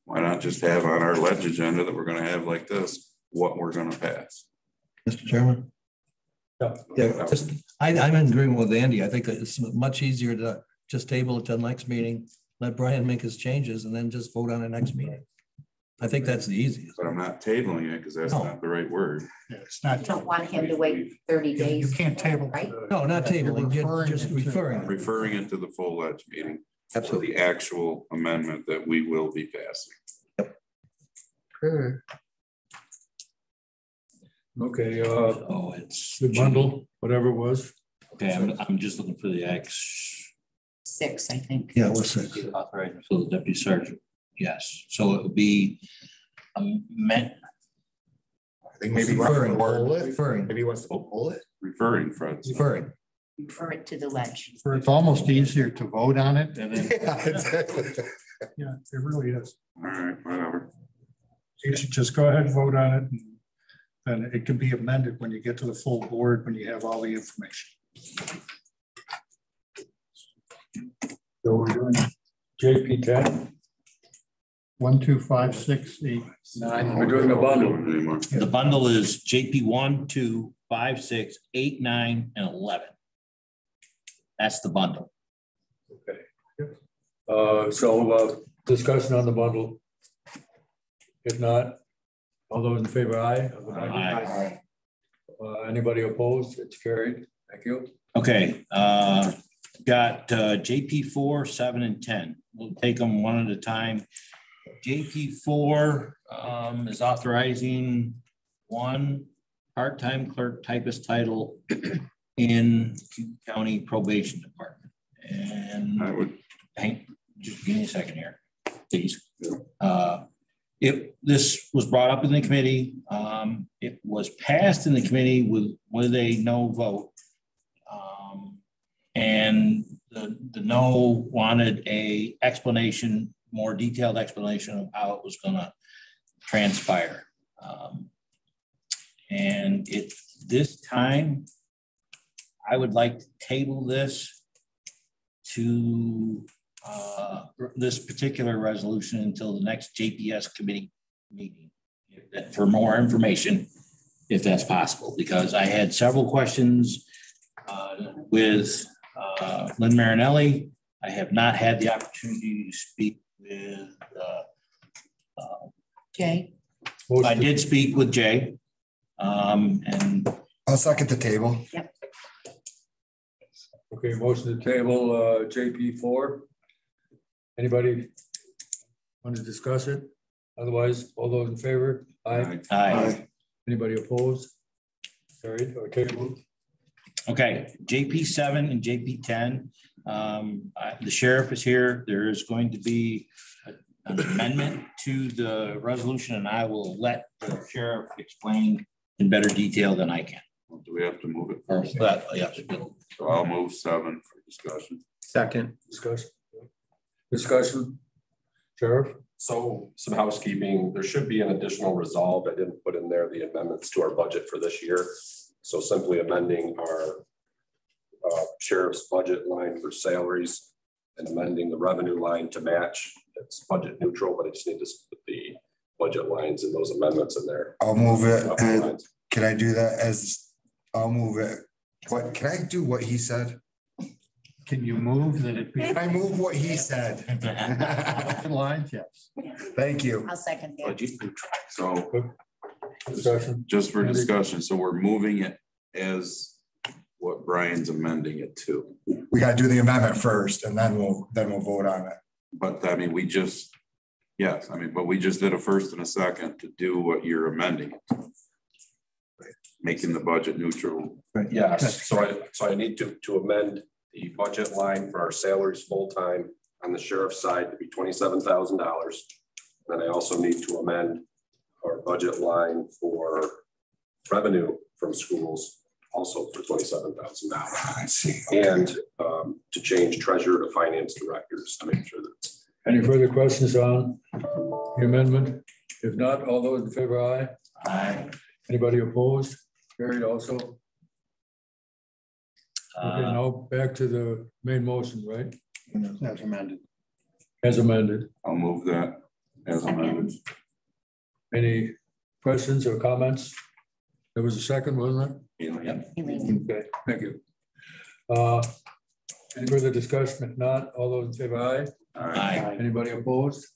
Why not just have on our ledge agenda that we're gonna have like this, what we're gonna pass? Mr. Chairman? Yeah, just, I, I'm in agreement with Andy. I think it's much easier to just table it till next meeting, let Brian make his changes and then just vote on the next meeting. I think that's the easiest. But I'm not tabling it, because that's No. not the right word. Yeah, It's not. You don't want him to wait thirty You days. you can't table. Right? No, not tabling, You're you're referring just it to- referring. Referring it to the full ledge meeting, for Absolutely. the actual amendment that we will be passing. Yep. Okay, uh, Oh, it's. the bundle, whatever it was. Okay, I'm, I'm just looking for the X. Six, I think. Yeah, it was six. Authorized to fill the deputy sergeant. Yes, so it would be um, meant, I think maybe. he wants to Referring, pull it. referring, Maybe he wants to pull it. Referring, Fred. referring. Refer it to the ledge. It's almost easier to vote on it and then. Yeah, exactly. Yeah, it really is. All right, whatever. You should just go ahead and vote on it. and Then it can be amended when you get to the full board, when you have all the information. So we're doing JP ten. One, two, five, six, eight, nine. We're doing a bundle. Anymore. the bundle is JP one, two, five, six, eight, nine, and eleven. That's the bundle. Uh, so, uh, discussion on the bundle. If not, all those in favor, aye? Aye. Uh, anybody opposed? It's carried. Thank you. Okay, uh, got uh, JP four, seven, and ten. We'll take them one at a time. JP four um, is authorizing one part-time clerk typist title in county probation department. And I would, hang, just give me a second here, please. Uh, It, this was brought up in the committee. Um, It was passed in the committee with, with a no vote. Um, And the, the no wanted a explanation, more detailed explanation of how it was gonna transpire. Um, And it, this time, I would like to table this to uh, this particular resolution until the next JPS committee meeting for more information, if that's possible, because I had several questions uh, with uh, Lynn Marinelli. I have not had the opportunity to speak with, uh, Jay? I did speak with Jay. um, And I'll second the table. Yep. Okay, motion to table, uh, JP four. Anybody want to discuss it? Otherwise, all those in favor? Aye. Aye. Anybody opposed? Carried or tabled? Okay, JP seven and JP ten. Um, I- the sheriff is here. There is going to be a- an amendment to the resolution and I will let the sheriff explain in better detail than I can. Do we have to move it Or first? that, yeah. So I'll move seven for discussion. Second. Discussion. Discussion. Sheriff? So some housekeeping, there should be an additional resolve. I didn't put in there the amendments to our budget for this year. So simply amending our uh, sheriff's budget line for salaries and amending the revenue line to match. It's budget neutral, but I just need to put the budget lines and those amendments in there. I'll move it. Can I do that as, I'll move it. What, can I do what he said? Can you move that it be? Can I move what he said? *laughs* Lines, yes. Thank you. I'll second that. So Discussion. just for discussion, so we're moving it as what Brian's amending it to. We gotta do the amendment first and then we'll, then we'll vote on it. But I mean, we just, yes, I mean, but we just did a first and a second to do what you're amending. it to. Making the budget neutral. Yes, so I, so I need to, to amend the budget line for our salaries full-time on the sheriff's side to be twenty-seven thousand dollars. Then I also need to amend our budget line for revenue from schools also for twenty-seven thousand dollars. *laughs* I see. And um, to change treasurer to finance directors to make sure that Any further questions on the amendment? If not, all those in favor, aye? Aye. Anybody opposed? Carried also. Okay, Uh, now back to the main motion, right? As amended. As amended. I'll move that as amended. Any questions or comments? There was a second, wasn't Yep. it? Okay, thank you. Uh, Any further discussion? If not, all those in favor, aye? Aye. Anybody opposed?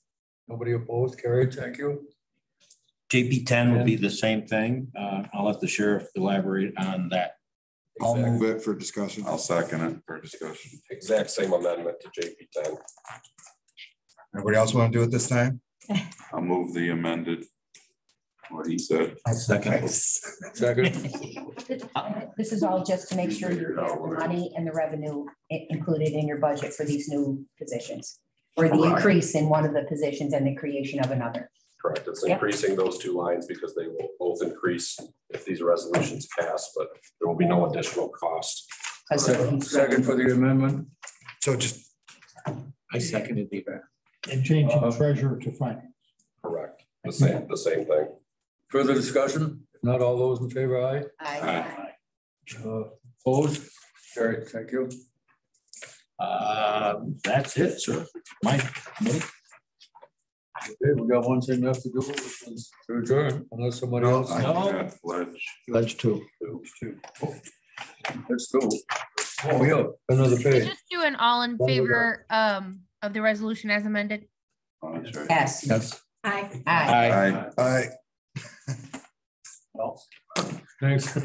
Nobody opposed? Carried, thank you. JP ten will be the same thing. Uh, I'll let the sheriff elaborate on that. I'll move it for discussion. I'll second it for discussion. exact same amendment to JP ten. Everybody else want to do it this time? *laughs* I'll move the amended. What he said. Second. Second, *laughs* This is all just to make sure you have the money and the revenue included in your budget for these new positions. Or the Correct. increase in one of the positions and the creation of another. Correct, it's Yep. increasing those two lines because they will both increase if these resolutions pass, but there will be no additional cost. second second for the amendment. So just, I seconded the. And changing treasurer to finance. Correct, the same, the same thing. Further discussion? If Not all those in favor, aye? Aye. Uh, Opposed? Carried, thank you. Uh, that's it, sir. Mike. Okay, we got one thing left to do, which is to adjourn, unless somebody No, else. I No. got pledge. Pledge two. Let's go. Oh, yeah, another page. Just do an all in One more favor um of the resolution as amended. Oh, that's right. Yes. Yes. Aye. Aye. I, Well, Thanks. *laughs*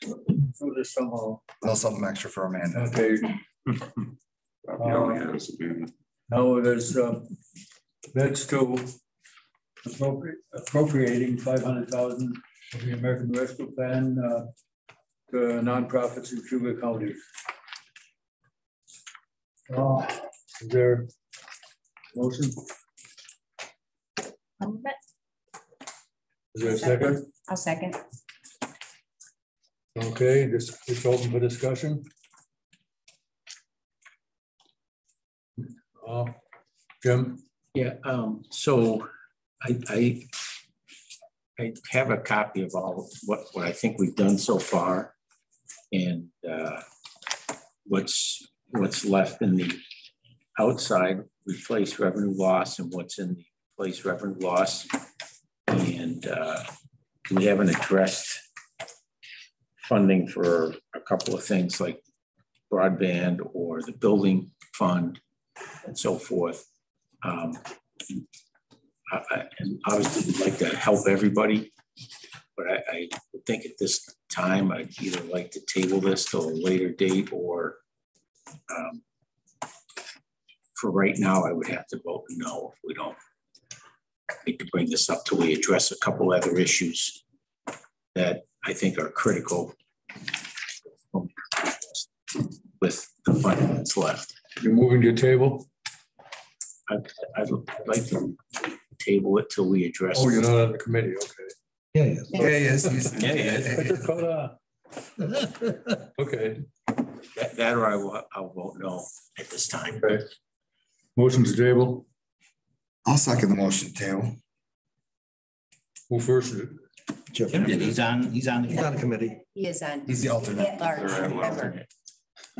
Do this somehow. a little something extra for Amanda. Okay, Stop yelling at us, now there's, um, that's to appropriate, appropriating five hundred thousand of the American Rescue Plan, uh, to nonprofits in Cayuga County. Uh, Is there motion? Is there a second? I'll second. Okay, this, it's open for discussion. Uh, Jim? Yeah, um, so I, I, I have a copy of all what, what I think we've done so far. And, uh, what's, what's left in the outside replace revenue loss and what's in the place revenue loss. And, uh, we haven't addressed funding for a couple of things like broadband or the building fund and so forth. Um, I, and obviously we'd like to help everybody, but I, I think at this time, I'd either like to table this till a later date or um, for right now, I would have to vote no if we don't need to bring this up till we address a couple other issues that I think are critical with the funding that's left. You're moving to table? I'd, I'd I'd like to table it till we address. Oh, you're not on the committee, okay. Yeah, yeah. Yeah, he is. He's- *laughs* Yeah, he is. *laughs* Dakota. Okay, That, that or I will, I'll vote no at this time. okay. Motion to table, I'll second the motion to table. who first? Jim did, he's on, he's on. He's on the committee. He is on. He's the alternate. At large, Or at large. member.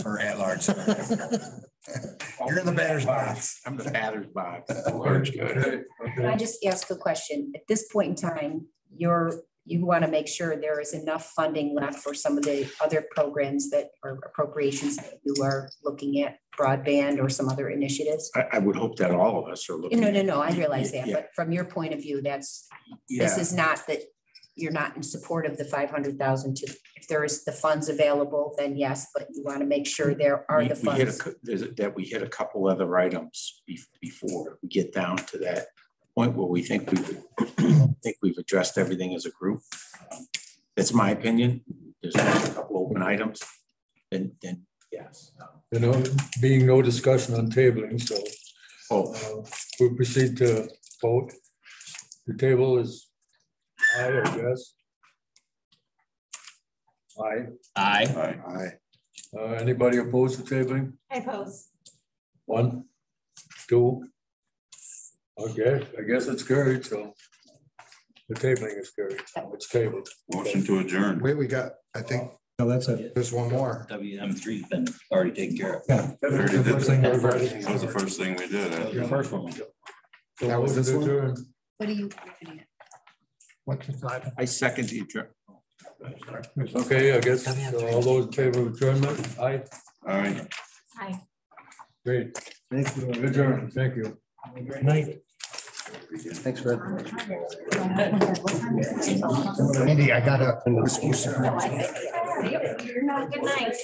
Or at large. *laughs* You're in the batter's box. I'm the batter's box. Large guy. Okay, Can I just ask a question? At this point in time, you're, you want to make sure there is enough funding left for some of the other programs that are appropriations that you are looking at, broadband or some other initiatives? I, I would hope that all of us are looking. No, no, no, I realize that, Yeah. but from your point of view, that's, this is not that you're not in support of the five hundred thousand to, if there is the funds available, then yes, but you want to make sure there are We- the we hit a funds. cou- there's a- That we hit a couple other items be- before we get down to that point where we think we *clears throat* think we've addressed everything as a group. Um, That's my opinion. There's a couple open items. Then, then, yes. You know, being no discussion on tabling, so Oh, uh, we proceed to vote. The table is aye, I guess. Aye. Aye. Aye. Aye. Uh, anybody opposed to tabling? I oppose. One, two. Okay, I guess it's carried, so. The tabling is carried, it's tabled. Motion to adjourn. Wait, we got, I think No, that's it. there's one more. WM three's been already taken care of. Yeah. We already did First thing that. we've That was the first thing we did. That was the eh? first one. That was this one? What are you looking at? What's the I second the adjourn. Okay, I guess uh, all those in favor of adjournment, aye, All right. Aye. great. Thank you. Adjourn, thank you. Good night. Thanks, Fred. Andy, I got a excuse. You're not good night.